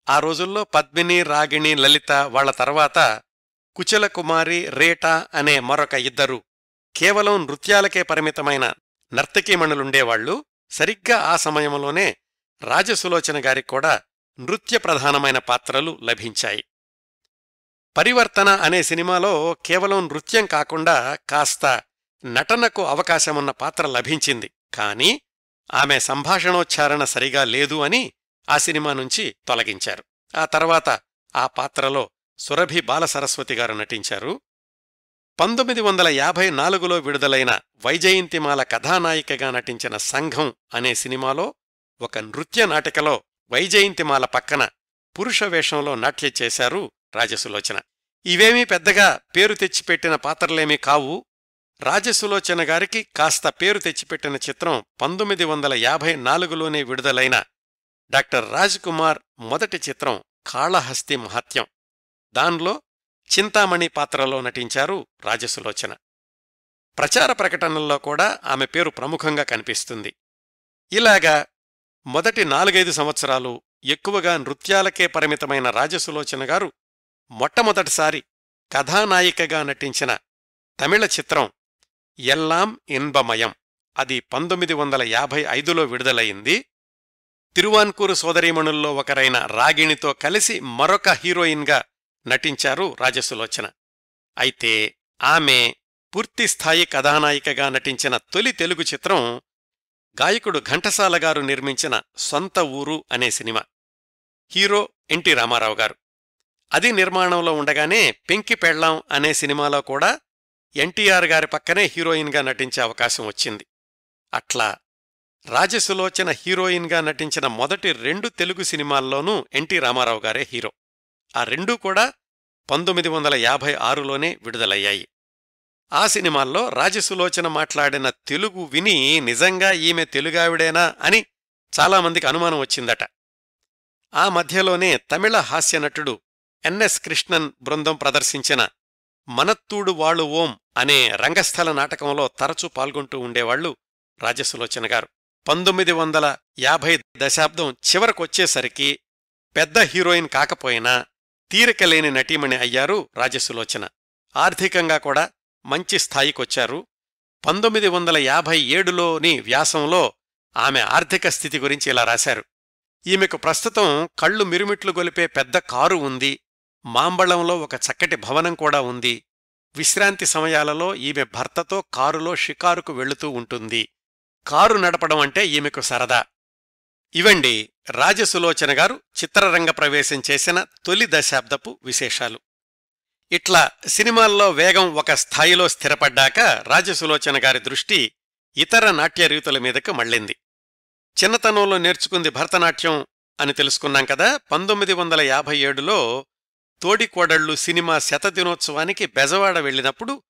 ఆ రోజుల్లో పద్మిని రాగిణి లలిత వాళ్ళ తర్వాత కుచల కుమారి రేటా అనే మరొక ఇద్దరు కేవలం నృత్యాలకే పరిమితమైన నర్తకీమణులుండేవాళ్ళు సరిగ్గా ఆ సమయంలోనే రాజసులోచన గారికి కూడా నృత్య ప్రధానమైన పాత్రలు లభించాయి. పరివర్తన అనే సినిమాలో కేవలం నృత్యం కాకుండా కాస్త నటనకు అవకాశమున్న పాత్ర లభించింది. కాని ఆమె సంభాషణోచ్చారణ సరిగా లేదు అని ఆ సినిమా నుంచి తొలగించారు. ఆ తర్వాత ఆ పాత్రలో సురభి బాలసరస్వతి గారు నటించారు. పంతొమ్మిది వందల యాభై నాలుగులో విడుదలైన వైజయంతిమాల కథానాయికగా నటించిన సంఘం అనే సినిమాలో ఒక నృత్య నాటికలో వైజయంతిమాల పక్కన పురుష వేషంలో నాట్య చేశారు రాజసులోచన. ఇవేమీ పెద్దగా పేరు తెచ్చిపెట్టిన పాత్రలేమీ కావు. రాజసులోచన గారికి కాస్త పేరు తెచ్చిపెట్టిన చిత్రం పంతొమ్మిది వందల యాభై నాలుగులోనే విడుదలైన డాక్టర్ రాజ్ కుమార్ మొదటి చిత్రం కాళహస్తి మహత్యం. దాన్లో చింతామణి పాత్రలో నటించారు రాజసులోచన. ప్రచార ప్రకటనల్లో కూడా ఆమె పేరు ప్రముఖంగా కనిపిస్తుంది. ఇలాగా మొదటి నాలుగైదు సంవత్సరాలు ఎక్కువగా నృత్యాలకే పరిమితమైన రాజసులోచన గారు మొట్టమొదటిసారి కథానాయికగా నటించిన తమిళ చిత్రం ఎల్లాం ఇన్బమయం. అది పంతొమ్మిది వందల యాభై ఐదులో విడుదలయింది తిరువాన్కూరు సోదరీమణుల్లో ఒకరైన రాగిణితో కలిసి మరొక హీరోయిన్గా నటించారు రాజసులోచన. అయితే ఆమె పూర్తిస్థాయి కథానాయికగా నటించిన తొలి తెలుగు చిత్రం గాయకుడు ఘంటసాల గారు నిర్మించిన సొంత ఊరు అనే సినిమా. హీరో ఎన్టీ రామారావు గారు. అది నిర్మాణంలో ఉండగానే పెంకిపెళ్ళాం అనే సినిమాలో కూడా ఎన్టీఆర్ గారి పక్కనే హీరోయిన్గా నటించే అవకాశం వచ్చింది. అట్లా రాజసులోచన హీరోయిన్గా నటించిన మొదటి రెండు తెలుగు సినిమాల్లోనూ ఎన్టీ రామారావు గారే హీరో. ఆ రెండూ కూడా పంతొమ్మిది వందల యాభై ఆరులోనే విడుదలయ్యాయి. ఆ సినిమాల్లో రాజసులోచన మాట్లాడిన తెలుగు విని నిజంగా ఈమె తెలుగావిడేనా అని చాలామందికి అనుమానం వచ్చిందట. ఆ మధ్యలోనే తమిళ హాస్యనటుడు ఎన్ఎస్ కృష్ణన్ బృందం ప్రదర్శించిన మనత్తూడు వాళ్ళు ఓం అనే రంగస్థల నాటకంలో తరచూ పాల్గొంటూ ఉండేవాళ్ళు రాజసులోచన గారు. పంతొమ్మిది వందల యాభై దశాబ్దం చివరకొచ్చేసరికి పెద్ద హీరోయిన్ కాకపోయినా తీరికలేని నటీమణి అయ్యారు రాజసులోచన. ఆర్థికంగా కూడా మంచి స్థాయికొచ్చారు. పంతొమ్మిది వందల యాభై ఏడులోని వ్యాసంలో ఆమె ఆర్థిక స్థితి గురించి ఇలా రాశారు. ఈమెకు ప్రస్తుతం కళ్ళు మిరుమిట్లు గొలిపే పెద్ద కారు ఉంది. మాంబళంలో ఒక చక్కటి భవనం కూడా ఉంది. విశ్రాంతి సమయాలలో ఈమె భర్తతో కారులో షికారుకు వెళుతూ ఉంటుంది. కారు నడపడం అంటే ఈమెకు సరదా. ఇవండి రాజసులోచన గారు చిత్రరంగ ప్రవేశం చేసిన తొలి దశాబ్దపు విశేషాలు. ఇట్లా సినిమాల్లో వేగం ఒక స్థాయిలో స్థిరపడ్డాక రాజసులోచన గారి దృష్టి ఇతర నాట్య రీతుల మీదకు మళ్ళింది. చిన్నతనంలో నేర్చుకుంది భరతనాట్యం అని తెలుసుకున్నాం కదా పంతొమ్మిది వందల యాభై ఏడులో తోడికోడళ్ళు సినిమా శతదినోత్సవానికి బెజవాడ వెళ్ళినప్పుడు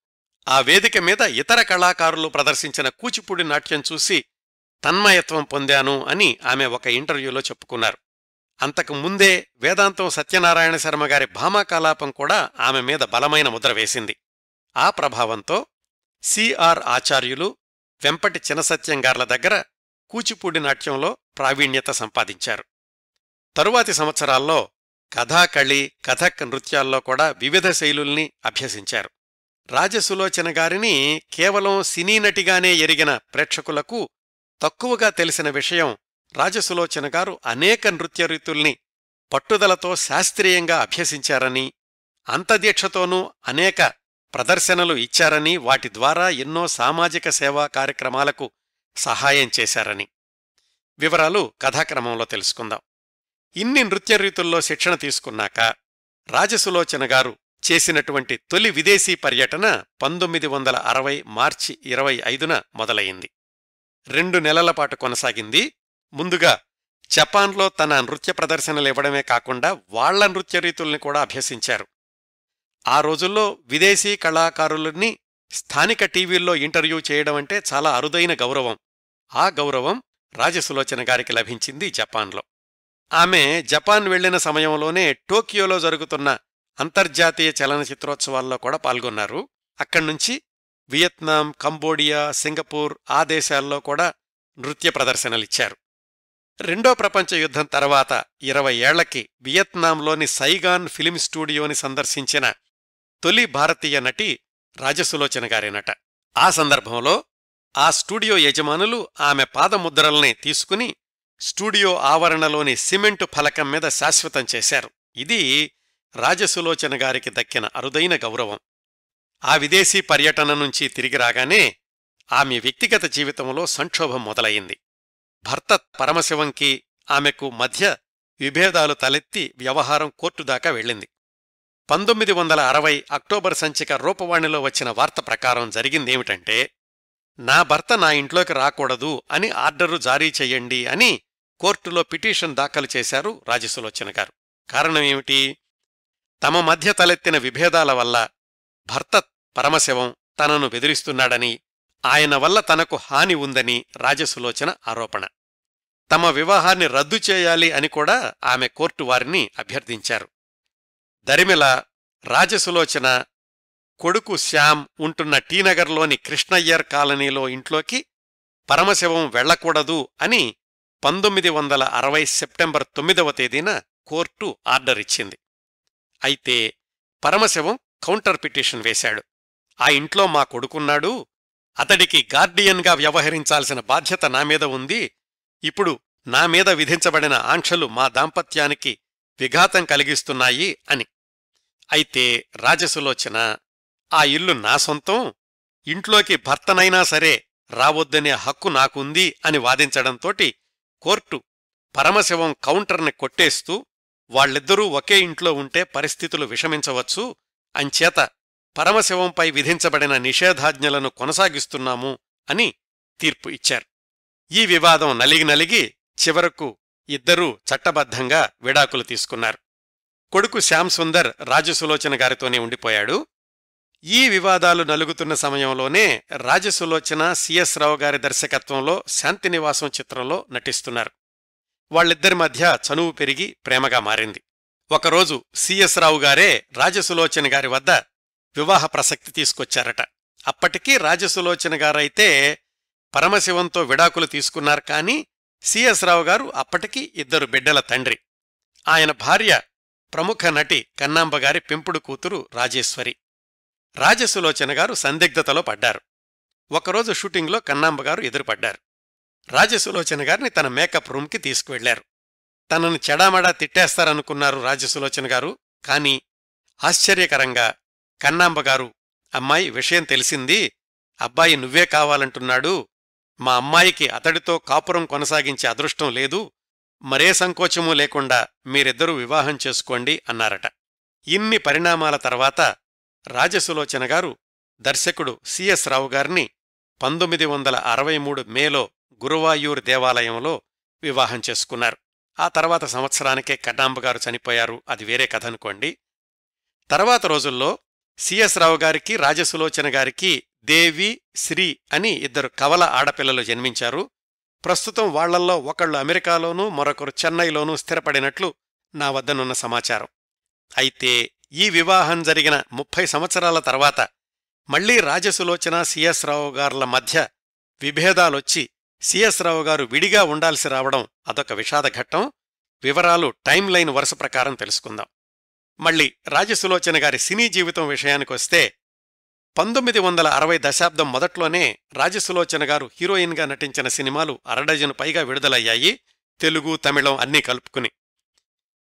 ఆ వేదిక మీద ఇతర కళాకారులు ప్రదర్శించిన కూచిపూడి నాట్యం చూసి తన్మయత్వం పొందాను అని ఆమె ఒక ఇంటర్వ్యూలో చెప్పుకున్నారు. అంతకు ముందే వేదాంతం సత్యనారాయణ శర్మ గారి భామాకలాపం కూడా ఆమె మీద బలమైన ముద్ర వేసింది. ఆ ప్రభావంతో సిఆర్ ఆచార్యులు వెంపటి చినసత్యం గార్ల దగ్గర కూచిపూడి నాట్యంలో ప్రావీణ్యత సంపాదించారు. తరువాతి సంవత్సరాల్లో కథాకళి కథక్ నృత్యాల్లో కూడా వివిధ శైలుల్ని అభ్యసించారు. రాజసులోచన గారిని కేవలం సినీ నటిగానే ఎరిగిన ప్రేక్షకులకు తక్కువగా తెలిసిన విషయం రాజసులోచన గారు అనేక నృత్యరీతుల్ని పట్టుదలతో శాస్త్రీయంగా అభ్యసించారని అంతదీక్షతోనూ అనేక ప్రదర్శనలు ఇచ్చారని వాటి ద్వారా ఎన్నో సామాజిక సేవా కార్యక్రమాలకు సహాయం చేశారని. వివరాలు కథాక్రమంలో తెలుసుకుందాం. ఇన్ని నృత్యరీతుల్లో శిక్షణ తీసుకున్నాక రాజసులోచన గారు చేసినటువంటి తొలి విదేశీ పర్యటన పంతొమ్మిది వందల అరవై మార్చి ఇరవై ఐదున మొదలయింది రెండు నెలల పాటు కొనసాగింది. ముందుగా జపాన్లో తన నృత్య ప్రదర్శనలివ్వడమే కాకుండా వాళ్ళ నృత్య రీతుల్ని కూడా అభ్యసించారు. ఆ రోజుల్లో విదేశీ కళాకారులని స్థానిక టీవీల్లో ఇంటర్వ్యూ చేయడం అంటే చాలా అరుదైన గౌరవం. ఆ గౌరవం రాజసులోచన గారికి లభించింది జపాన్లో. ఆమె జపాన్ వెళ్ళిన సమయంలోనే టోకియోలో జరుగుతున్న అంతర్జాతీయ చలనచిత్రోత్సవాల్లో కూడా పాల్గొన్నారు. అక్కడ్నుంచి వియత్నాం కంబోడియా సింగపూర్ ఆ దేశాల్లో కూడా నృత్య ప్రదర్శనలిచ్చారు. రెండో ప్రపంచ యుద్ధం తర్వాత ఇరవై ఏళ్ళకి వియత్నాంలోని సైగాన్ ఫిలిం స్టూడియోని సందర్శించిన తొలి భారతీయ నటి రాజసులోచన గారేనట. ఆ సందర్భంలో ఆ స్టూడియో యజమానులు ఆమె పాదముద్రల్ని తీసుకుని స్టూడియో ఆవరణలోని సిమెంటు ఫలకం మీద శాశ్వతం చేశారు. ఇది రాజసులోచన గారికి దక్కిన అరుదైన గౌరవం. ఆ విదేశీ పర్యటన నుంచి తిరిగి రాగానే ఆమె వ్యక్తిగత జీవితంలో సంక్షోభం మొదలయింది భర్త పరమశివంకి ఆమెకు మధ్య విభేదాలు తలెత్తి వ్యవహారం కోర్టు దాకా వెళ్ళింది. పంతొమ్మిది వందల అరవై అక్టోబర్ సంచిక రూపవాణిలో వచ్చిన వార్త ప్రకారం జరిగిందేమిటంటే నా భర్త నా ఇంట్లోకి రాకూడదు అని ఆర్డరు జారీ చెయ్యండి అని కోర్టులో పిటిషన్ దాఖలు చేశారు రాజసులోచన గారు. కారణమేమిటి తమ మధ్య తలెత్తిన విభేదాల వల్ల భర్త పరమశివం తనను బెదిరిస్తున్నాడని ఆయన వల్ల తనకు హాని ఉందని రాజసులోచన ఆరోపణ. తమ వివాహాన్ని రద్దు చేయాలి అని కూడా ఆమె కోర్టు వారిని అభ్యర్థించారు. దరిమిల రాజసులోచన కొడుకు శ్యామ్ ఉంటున్న టీనగర్లోని కృష్ణయ్యర్ కాలనీలో ఇంట్లోకి పరమశివం వెళ్ళకూడదు అని పంతొమ్మిది వందల అరవై సెప్టెంబర్ తొమ్మిదవ తేదీన కోర్టు ఆర్డర్ ఇచ్చింది. అయితే పరమశివం కౌంటర్ పిటిషన్ వేశాడు. ఆ ఇంట్లో మా కొడుకున్నాడు. అతడికి గార్డియన్గా వ్యవహరించాల్సిన బాధ్యత నా మీద ఉంది. ఇప్పుడు నా మీద విధించబడిన ఆంక్షలు మా దాంపత్యానికి విఘాతం కలిగిస్తున్నాయి అని. అయితే రాజసులోచన ఆ ఇల్లు నా సొంతం. ఇంట్లోకి భర్తనైనా సరే రావద్దనే హక్కు నాకుంది అని వాదించడంతోటి కోర్టు పరమశివం కౌంటర్ని కొట్టేస్తూ వాళ్ళిద్దరూ ఒకే ఇంట్లో ఉంటే పరిస్థితులు విషమించవచ్చు. అంచేత పరమశివంపై విధించబడిన నిషేధాజ్ఞలను కొనసాగిస్తున్నాము అని తీర్పు ఇచ్చారు. ఈ వివాదం నలిగి నలిగి చివరకు ఇద్దరూ చట్టబద్ధంగా విడాకులు తీసుకున్నారు. కొడుకు శ్యామ్ సుందర్ రాజసులోచన గారితోనే ఉండిపోయాడు. ఈ వివాదాలు నలుగుతున్న సమయంలోనే రాజసులోచన సిఎస్ రావు గారి దర్శకత్వంలో శాంతినివాసం చిత్రంలో నటిస్తున్నారు. వాళ్ళిద్దరి మధ్య చనువు పెరిగి ప్రేమగా మారింది. ఒకరోజు సిఎస్ రావు గారే రాజసులోచన గారి వద్ద వివాహ ప్రసక్తి తీసుకొచ్చారట. అప్పటికీ రాజసులోచన గారైతే పరమశివంతో విడాకులు తీసుకున్నారు కానీ సిఎస్ రావు గారు అప్పటికి ఇద్దరు బిడ్డల తండ్రి. ఆయన భార్య ప్రముఖ నటి కన్నాంబగారి పెంపుడు కూతురు రాజేశ్వరి. రాజసులోచన గారు సందిగ్ధతలో పడ్డారు. ఒకరోజు షూటింగ్లో కన్నాంబగారు ఎదురుపడ్డారు. రాజసులోచన గారిని తన మేకప్ రూమ్కి తీసుకువెళ్ళారు. తనను చెడామడా తిట్టేస్తారనుకున్నారు రాజసులోచన గారు. కాని ఆశ్చర్యకరంగా కన్నాంబ గారు అమ్మాయి విషయం తెలిసింది. అబ్బాయి నువ్వే కావాలంటున్నాడు. మా అమ్మాయికి అతడితో కాపురం కొనసాగించే అదృష్టం లేదు. మరే సంకోచమూ లేకుండా మీరిద్దరూ వివాహం చేసుకోండి అన్నారట. ఇన్ని పరిణామాల తర్వాత రాజసులోచన గారు దర్శకుడు సిఎస్ రావు గారిని పంతొమ్మిది వందల అరవై మూడు మేలో గురువాయూర్ దేవాలయంలో వివాహం చేసుకున్నారు. ఆ తర్వాత సంవత్సరానికే కన్నాంబ గారు చనిపోయారు. అది వేరే కథ అనుకోండి. తర్వాత రోజుల్లో సిఎస్ రావు గారికి రాజసులోచన గారికి దేవి శ్రీ అని ఇద్దరు కవల ఆడపిల్లలు జన్మించారు. ప్రస్తుతం వాళ్ళల్లో ఒకళ్ళు అమెరికాలోనూ మరొకరు చెన్నైలోనూ స్థిరపడినట్లు నా వద్దనున్న సమాచారం. అయితే ఈ వివాహం జరిగిన ముప్పై సంవత్సరాల తర్వాత మళ్ళీ రాజసులోచన సిఎస్ రావు గార్ల మధ్య విభేదాలొచ్చి సిఎస్ రావు గారు విడిగా ఉండాల్సి రావడం అదొక విషాద ఘట్టం. వివరాలు టైం లైన్ వరుస ప్రకారం తెలుసుకుందాం. మళ్ళీ రాజసులోచన గారి సినీ జీవితం విషయానికొస్తే పంతొమ్మిది వందల అరవై దశాబ్దం మొదట్లోనే రాజసులోచన గారు హీరోయిన్గా నటించిన సినిమాలు అరడజను పైగా విడుదలయ్యాయి. తెలుగు తమిళం అన్నీ కలుపుకుని.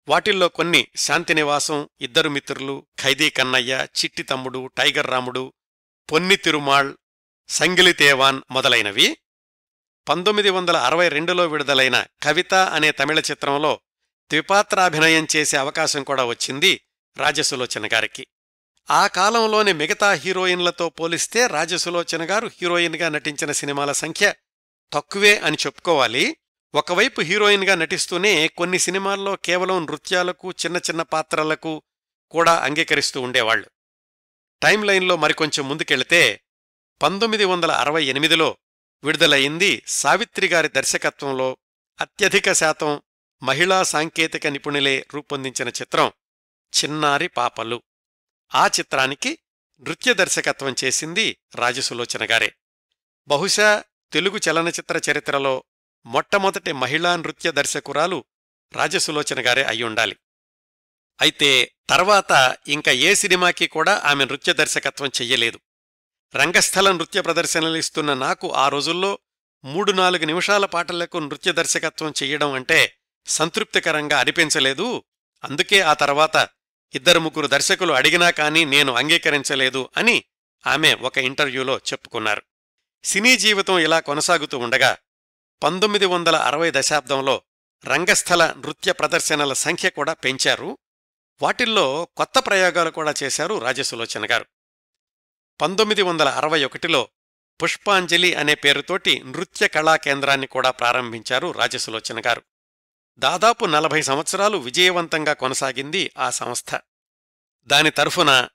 వాటిల్లో కొన్ని శాంతినివాసం ఇద్దరు మిత్రులు ఖైదీ కన్నయ్య చిట్టి తమ్ముడు టైగర్ రాముడు పొన్ని తిరుమాళ్ సంగిలితేవాన్ మొదలైనవి. పంతొమ్మిది వందల అరవై రెండులో విడుదలైన కవిత అనే తమిళ చిత్రంలో ద్విపాత్రాభినయం చేసే అవకాశం కూడా వచ్చింది రాజసులోచన గారికి. ఆ కాలంలోని మిగతా హీరోయిన్లతో పోలిస్తే రాజసులోచన గారు హీరోయిన్గా నటించిన సినిమాల సంఖ్య తక్కువే అని చెప్పుకోవాలి. ఒకవైపు హీరోయిన్గా నటిస్తూనే కొన్ని సినిమాల్లో కేవలం నృత్యాలకు చిన్న చిన్న పాత్రలకు కూడా అంగీకరిస్తూ ఉండేవాళ్ళు టైం లైన్లో మరికొంచెం ముందుకెళితే పంతొమ్మిది వందల అరవై ఎనిమిదిలో విడుదలయింది సావిత్రిగారి దర్శకత్వంలో అత్యధిక శాతం మహిళా సాంకేతిక నిపుణులే రూపొందించిన చిత్రం చిన్నారి పాపలు. ఆ చిత్రానికి నృత్య దర్శకత్వం చేసింది రాజసులోచన గారే. బహుశా తెలుగు చలనచిత్ర చరిత్రలో మొట్టమొదటి మహిళా నృత్య దర్శకురాలు రాజసులోచన గారే అయ్యుండాలి అయితే తర్వాత ఇంకా ఏ సినిమాకి కూడా ఆమె నృత్య దర్శకత్వం చెయ్యలేదు. రంగస్థల నృత్య ప్రదర్శనలిస్తున్న నాకు ఆ రోజుల్లో మూడు నాలుగు నిమిషాల పాటలకు నృత్య దర్శకత్వం చెయ్యడం అంటే సంతృప్తికరంగా అనిపించలేదు. అందుకే ఆ తర్వాత ఇద్దరు ముగ్గురు దర్శకులు అడిగినా కానీ నేను అంగీకరించలేదు అని ఆమె ఒక ఇంటర్వ్యూలో చెప్పుకున్నారు. సినీ జీవితం ఇలా కొనసాగుతూ ఉండగా పంతొమ్మిది వందల అరవై దశాబ్దంలో రంగస్థల నృత్య ప్రదర్శనల సంఖ్య కూడా పెంచారు. వాటిల్లో కొత్త ప్రయోగాలు కూడా చేశారు రాజసులోచన గారు. పంతొమ్మిది వందల అరవై ఒకటిలో పుష్పాంజలి అనే పేరుతోటి నృత్య కళా కేంద్రాన్ని కూడా ప్రారంభించారు రాజసులోచన గారు. దాదాపు నలభై సంవత్సరాలు విజయవంతంగా కొనసాగింది ఆ సంస్థ. దాని తరఫున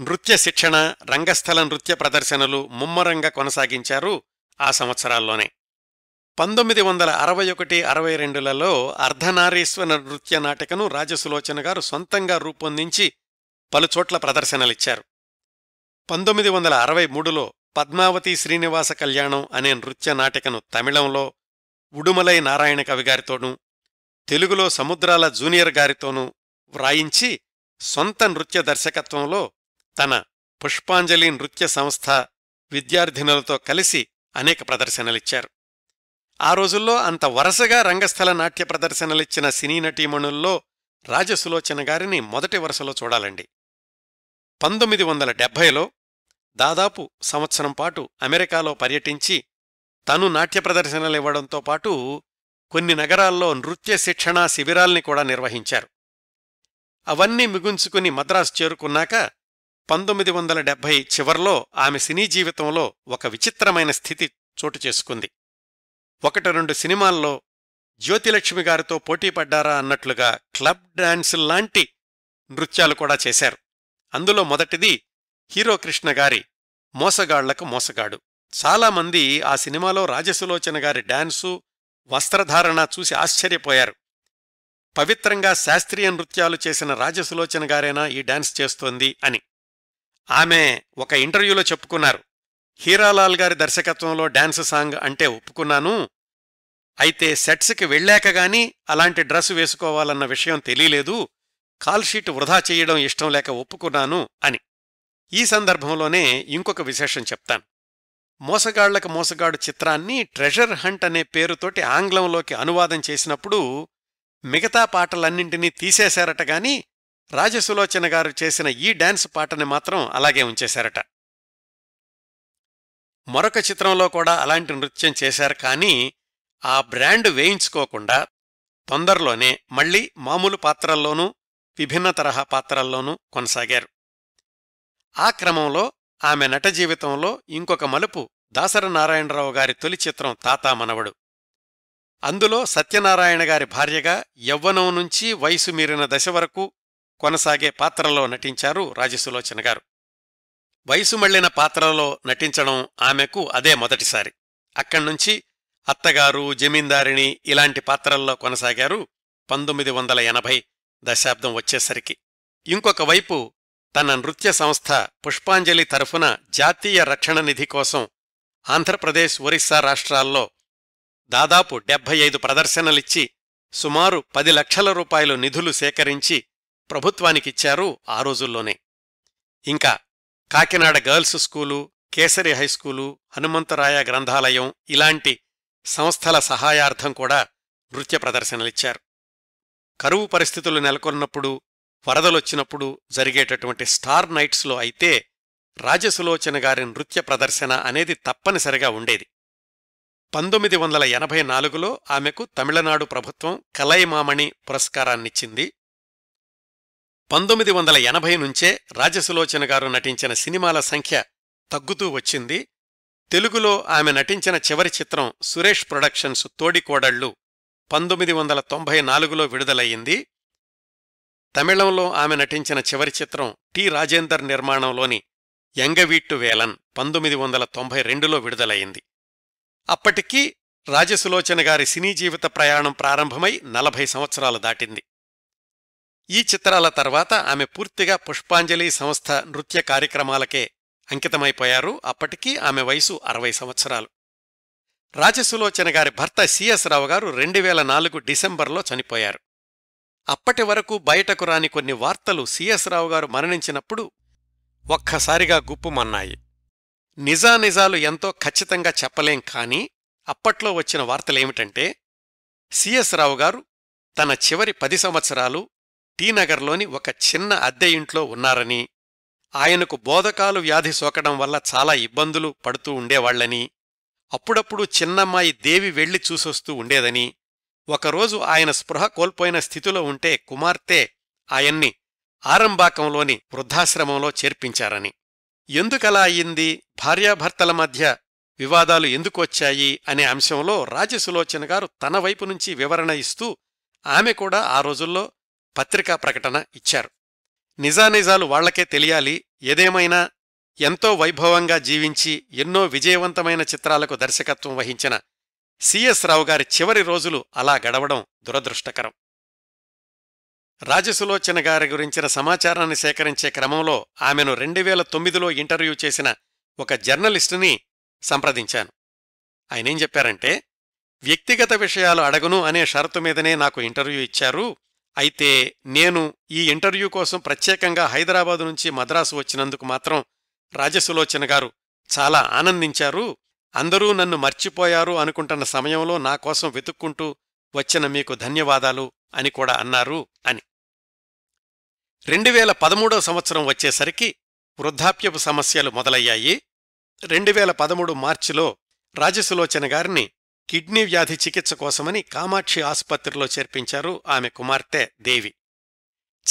నృత్య శిక్షణ రంగస్థల నృత్య ప్రదర్శనలు ముమ్మరంగా కొనసాగించారు ఆ సంవత్సరాల్లోనే. పంతొమ్మిది వందల అరవై ఒకటి అరవై రెండులలో అర్ధనారీశ్వర నృత్య నాటికను రాజసులోచన గారు సొంతంగా రూపొందించి పలుచోట్ల ప్రదర్శనలిచ్చారు. పంతొమ్మిది వందల అరవై మూడులో పద్మావతి శ్రీనివాస కళ్యాణం అనే నృత్య నాటికను తమిళంలో ఉడుమలై నారాయణ కవిగారితోనూ తెలుగులో సముద్రాల జూనియర్ గారితోనూ వ్రాయించి సొంత నృత్య దర్శకత్వంలో తన పుష్పాంజలి నృత్య సంస్థ విద్యార్థినులతో కలిసి అనేక ప్రదర్శనలిచ్చారు. ఆ రోజుల్లో అంత వరుసగా రంగస్థల నాట్య ప్రదర్శనలిచ్చిన సినీ నటీమణుల్లో రాజసులోచన గారిని మొదటి వరుసలో చూడాలండి. పంతొమ్మిది వందల డెబ్భైలో దాదాపు సంవత్సరం పాటు అమెరికాలో పర్యటించి తను నాట్య ప్రదర్శనలివ్వడంతో పాటు కొన్ని నగరాల్లో నృత్య శిక్షణా శిబిరాల్ని కూడా నిర్వహించారు. అవన్నీ మిగుంచుకుని మద్రాసు చేరుకున్నాక పంతొమ్మిది వందల డెబ్భై చివర్లో ఆమె సినీ జీవితంలో ఒక విచిత్రమైన స్థితి చోటు చేసుకుంది. ఒకటి రెండు సినిమాల్లో జ్యోతిలక్ష్మి గారితో పోటీపడ్డారా అన్నట్లుగా క్లబ్ డాన్స్ లాంటి నృత్యాలు కూడా చేశారు. అందులో మొదటిది హీరో కృష్ణ గారి మోసగాళ్ళకు మోసగాడు. చాలామంది ఆ సినిమాలో రాజసులోచన గారి డాన్సు వస్త్రధారణ చూసి ఆశ్చర్యపోయారు. పవిత్రంగా శాస్త్రీయ నృత్యాలు చేసిన రాజసులోచన గారేనా ఈ డాన్స్ చేస్తోంది అని. ఆమె ఒక ఇంటర్వ్యూలో చెప్పుకున్నారు. హీరాలాల్ గారి దర్శకత్వంలో డాన్స్ సాంగ్ అంటే ఒప్పుకున్నాను. అయితే సెట్స్కి వెళ్ళాక గాని అలాంటి డ్రెస్ వేసుకోవాలన్న విషయం తెలియలేదు. కాల్షీట్ వృధా చేయడం ఇష్టం లేక ఒప్పుకున్నాను అని. ఈ సందర్భంలోనే ఇంకొక విశేషం చెప్తాను. మోసగాళ్ళకు మోసగాడు చిత్రాన్ని ట్రెజర్ హంట్ అనే పేరుతోటి ఆంగ్లంలోకి అనువాదం చేసినప్పుడు మిగతా పాటలన్నింటినీ తీసేశారట గాని రాజసులోచన గారు చేసిన ఈ డాన్స్ పాటని మాత్రం అలాగే ఉంచేశారట. మరొక చిత్రంలో కూడా అలాంటి నృత్యం చేశారు కానీ ఆ బ్రాండ్ వేయించుకోకుండా తొందరలోనే మళ్ళీ మామూలు పాత్రల్లోనూ విభిన్న తరహా పాత్రల్లోనూ కొనసాగారు. ఆ క్రమంలో ఆమె నట జీవితంలో ఇంకొక మలుపు దాసర నారాయణరావు గారి తొలి చిత్రం తాతా మనవడు. అందులో సత్యనారాయణ గారి భార్యగా యవ్వనం నుంచి వయసు మీరిన దశ వరకు కొనసాగే పాత్రలో నటించారు రాజసులోచన గారు. వయసు మళ్ళిన పాత్రలో నటించడం ఆమెకు అదే మొదటిసారి. అక్కడ్నుంచి అత్తగారు జమీందారిణి ఇలాంటి పాత్రల్లో కొనసాగారు పంతొమ్మిది వందల ఎనభై దశాబ్దం వచ్చేసరికి. ఇంకొక వైపు తన నృత్య సంస్థ పుష్పాంజలి తరఫున జాతీయ రక్షణ నిధి కోసం ఆంధ్రప్రదేశ్ ఒరిస్సా రాష్ట్రాల్లో దాదాపు డెబ్బై ఐదు ప్రదర్శనలిచ్చి సుమారు పది లక్షల రూపాయలు నిధులు సేకరించి ప్రభుత్వానికిచ్చారు ఆ రోజుల్లోనే. ఇంకా Kakinada girls school Kesari high school Hanumantharaya గ్రంథాలయం ఇలాంటి సంస్థల సహాయార్థం కూడా నృత్య ప్రదర్శనలిచ్చారు. కరువు పరిస్థితులు నెలకొన్నప్పుడు వరదలొచ్చినప్పుడు జరిగేటటువంటి స్టార్ నైట్స్లో అయితే రాజసులోచన గారి నృత్య ప్రదర్శన అనేది తప్పనిసరిగా ఉండేది. పంతొమ్మిది వందల ఎనభై నాలుగులో ఆమెకు తమిళనాడు ప్రభుత్వం కలైమామణి పురస్కారాన్నిచ్చింది. పంతొమ్మిది వందల ఎనభై నుంచే రాజసులోచన గారు నటించిన సినిమాల సంఖ్య తగ్గుతూ వచ్చింది. తెలుగులో ఆమె నటించిన చివరి చిత్రం సురేష్ ప్రొడక్షన్స్ తోడికోడళ్ళు పంతొమ్మిది వందల తొంభై నాలుగులో విడుదలయ్యింది. తమిళంలో ఆమె నటించిన చివరి చిత్రం టి. రాజేందర్ నిర్మాణంలోని యంగవీట్టు వేలన్ పంతొమ్మిది వందల తొంభై రెండులో విడుదలయింది అప్పటికీ రాజసులోచన గారి సినీ జీవిత ప్రయాణం ప్రారంభమై నలభై సంవత్సరాలు దాటింది. ఈ చిత్రాల తర్వాత ఆమె పూర్తిగా పుష్పాంజలి సంస్థ నృత్య కార్యక్రమాలకే అంకితమైపోయారు. అప్పటికీ ఆమె వయసు అరవై సంవత్సరాలు. రాజసులోచన గారి భర్త సిఎస్ రావు గారు రెండు వేల నాలుగు డిసెంబర్లో చనిపోయారు. అప్పటి వరకు బయటకు రాని కొన్ని వార్తలు సిఎస్ రావు గారు మరణించినప్పుడు ఒక్కసారిగా గుప్పుమన్నాయి నిజానిజాలు ఎంతో ఖచ్చితంగా చెప్పలేం కాని అప్పట్లో వచ్చిన వార్తలేమిటంటే సిఎస్ రావు గారు తన చివరి పది సంవత్సరాలు టీనగర్లోని ఒక చిన్న అద్దె ఇంట్లో ఉన్నారని ఆయనకు బోధకాలు వ్యాధి సోకడం వల్ల చాలా ఇబ్బందులు పడుతూ ఉండేవాళ్ళని అప్పుడప్పుడు చిన్నమ్మాయి దేవి వెళ్ళి చూసొస్తూ ఉండేదని ఒకరోజు ఆయన స్పృహ కోల్పోయిన స్థితిలో ఉంటే కుమార్తె ఆయన్ని ఆరంబాకంలోని వృద్ధాశ్రమంలో చేర్పించారని. ఎందుకలా అయింది భార్యాభర్తల మధ్య వివాదాలు ఎందుకొచ్చాయి అనే అంశంలో రాజసులోచన గారు తన వైపు నుంచి వివరణ ఇస్తూ ఆమె కూడా ఆ రోజుల్లో పత్రికా ప్రకటన ఇచ్చారు. నిజానిజాలు వాళ్ళకే తెలియాలి. ఏదేమైనా ఎంతో వైభవంగా జీవించి ఎన్నో విజయవంతమైన చిత్రాలకు దర్శకత్వం వహించిన సిఎస్ రావు గారి చివరి రోజులు అలా గడవడం దురదృష్టకరం. రాజసులోచన గారి గురించిన సమాచారాన్ని సేకరించే క్రమంలో ఆమెను రెండు వేల తొమ్మిదిలో ఇంటర్వ్యూ చేసిన ఒక జర్నలిస్టుని సంప్రదించాను. ఆయనేం చెప్పారంటే వ్యక్తిగత విషయాలు అడగను అనే షరతు మీదనే నాకు ఇంటర్వ్యూ ఇచ్చారు. అయితే నేను ఈ ఇంటర్వ్యూ కోసం ప్రత్యేకంగా హైదరాబాదు నుంచి మద్రాసు వచ్చినందుకు మాత్రం రాజసులోచన గారు చాలా ఆనందించారు. అందరూ నన్ను మర్చిపోయారు అనుకుంటున్న సమయంలో నా కోసం వెతుక్కుంటూ వచ్చిన మీకు ధన్యవాదాలు అని కూడా అన్నారు అని. రెండు వేల పదమూడో సంవత్సరం వచ్చేసరికి వృద్ధాప్యపు సమస్యలు మొదలయ్యాయి. రెండు వేల పదమూడు మార్చిలో రాజసులోచన గారిని కిడ్నీ వ్యాధి చికిత్స కోసమని కామాక్షి ఆసుపత్రిలో చేర్పించారు ఆమె కుమార్తె దేవి.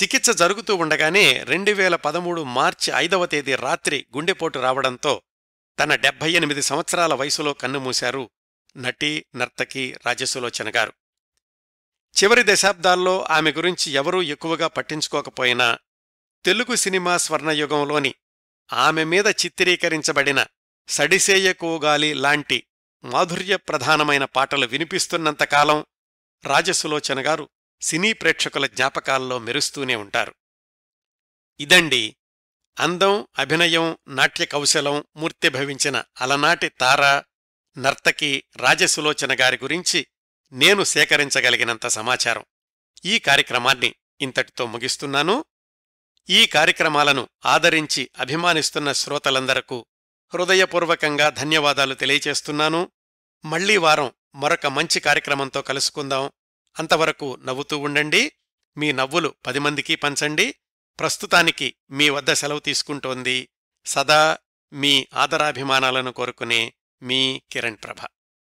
చికిత్స జరుగుతూ ఉండగానే రెండు వేల పదమూడు మార్చి ఐదవ తేదీ రాత్రి గుండెపోటు రావడంతో తన డెబ్బై ఎనిమిది సంవత్సరాల వయసులో కన్నుమూశారు నటి నర్తకి రాజసులోచన గారు. చివరి దశాబ్దాల్లో ఆమె గురించి ఎవరూ ఎక్కువగా పట్టించుకోకపోయినా తెలుగు సినిమా స్వర్ణయుగంలోని ఆమె మీద చిత్రీకరించబడిన సడిసేయకోగాలి లాంటి మాధుర్యప్రధానమైన పాటలు వినిపిస్తున్నంతకాలం రాజసులోచన గారు సినీ ప్రేక్షకుల జ్ఞాపకాల్లో మెరుస్తూనే ఉంటారు. ఇదండి అందం అభినయం నాట్య కౌశలం మూర్తిభవించిన అలనాటి తార నర్తకి రాజసులోచన గారి గురించి నేను సేకరించగలిగినంత సమాచారం. ఈ కార్యక్రమాన్ని ఇంతటితో ముగిస్తున్నాను. ఈ కార్యక్రమాలను ఆదరించి అభిమానిస్తున్న శ్రోతలందరకు హృదయపూర్వకంగా ధన్యవాదాలు తెలియచేస్తున్నాను. మళ్ళీ వారం మరొక మంచి కార్యక్రమంతో కలుసుకుందాం. అంతవరకు నవ్వుతూ ఉండండి. మీ నవ్వులు పది మందికి పంచండి. ప్రస్తుతానికి మీ వద్ద సెలవు తీసుకుంటోంది. సదా మీ ఆదరాభిమానాలను కోరుకునే మీ కిరణ్ ప్రభ.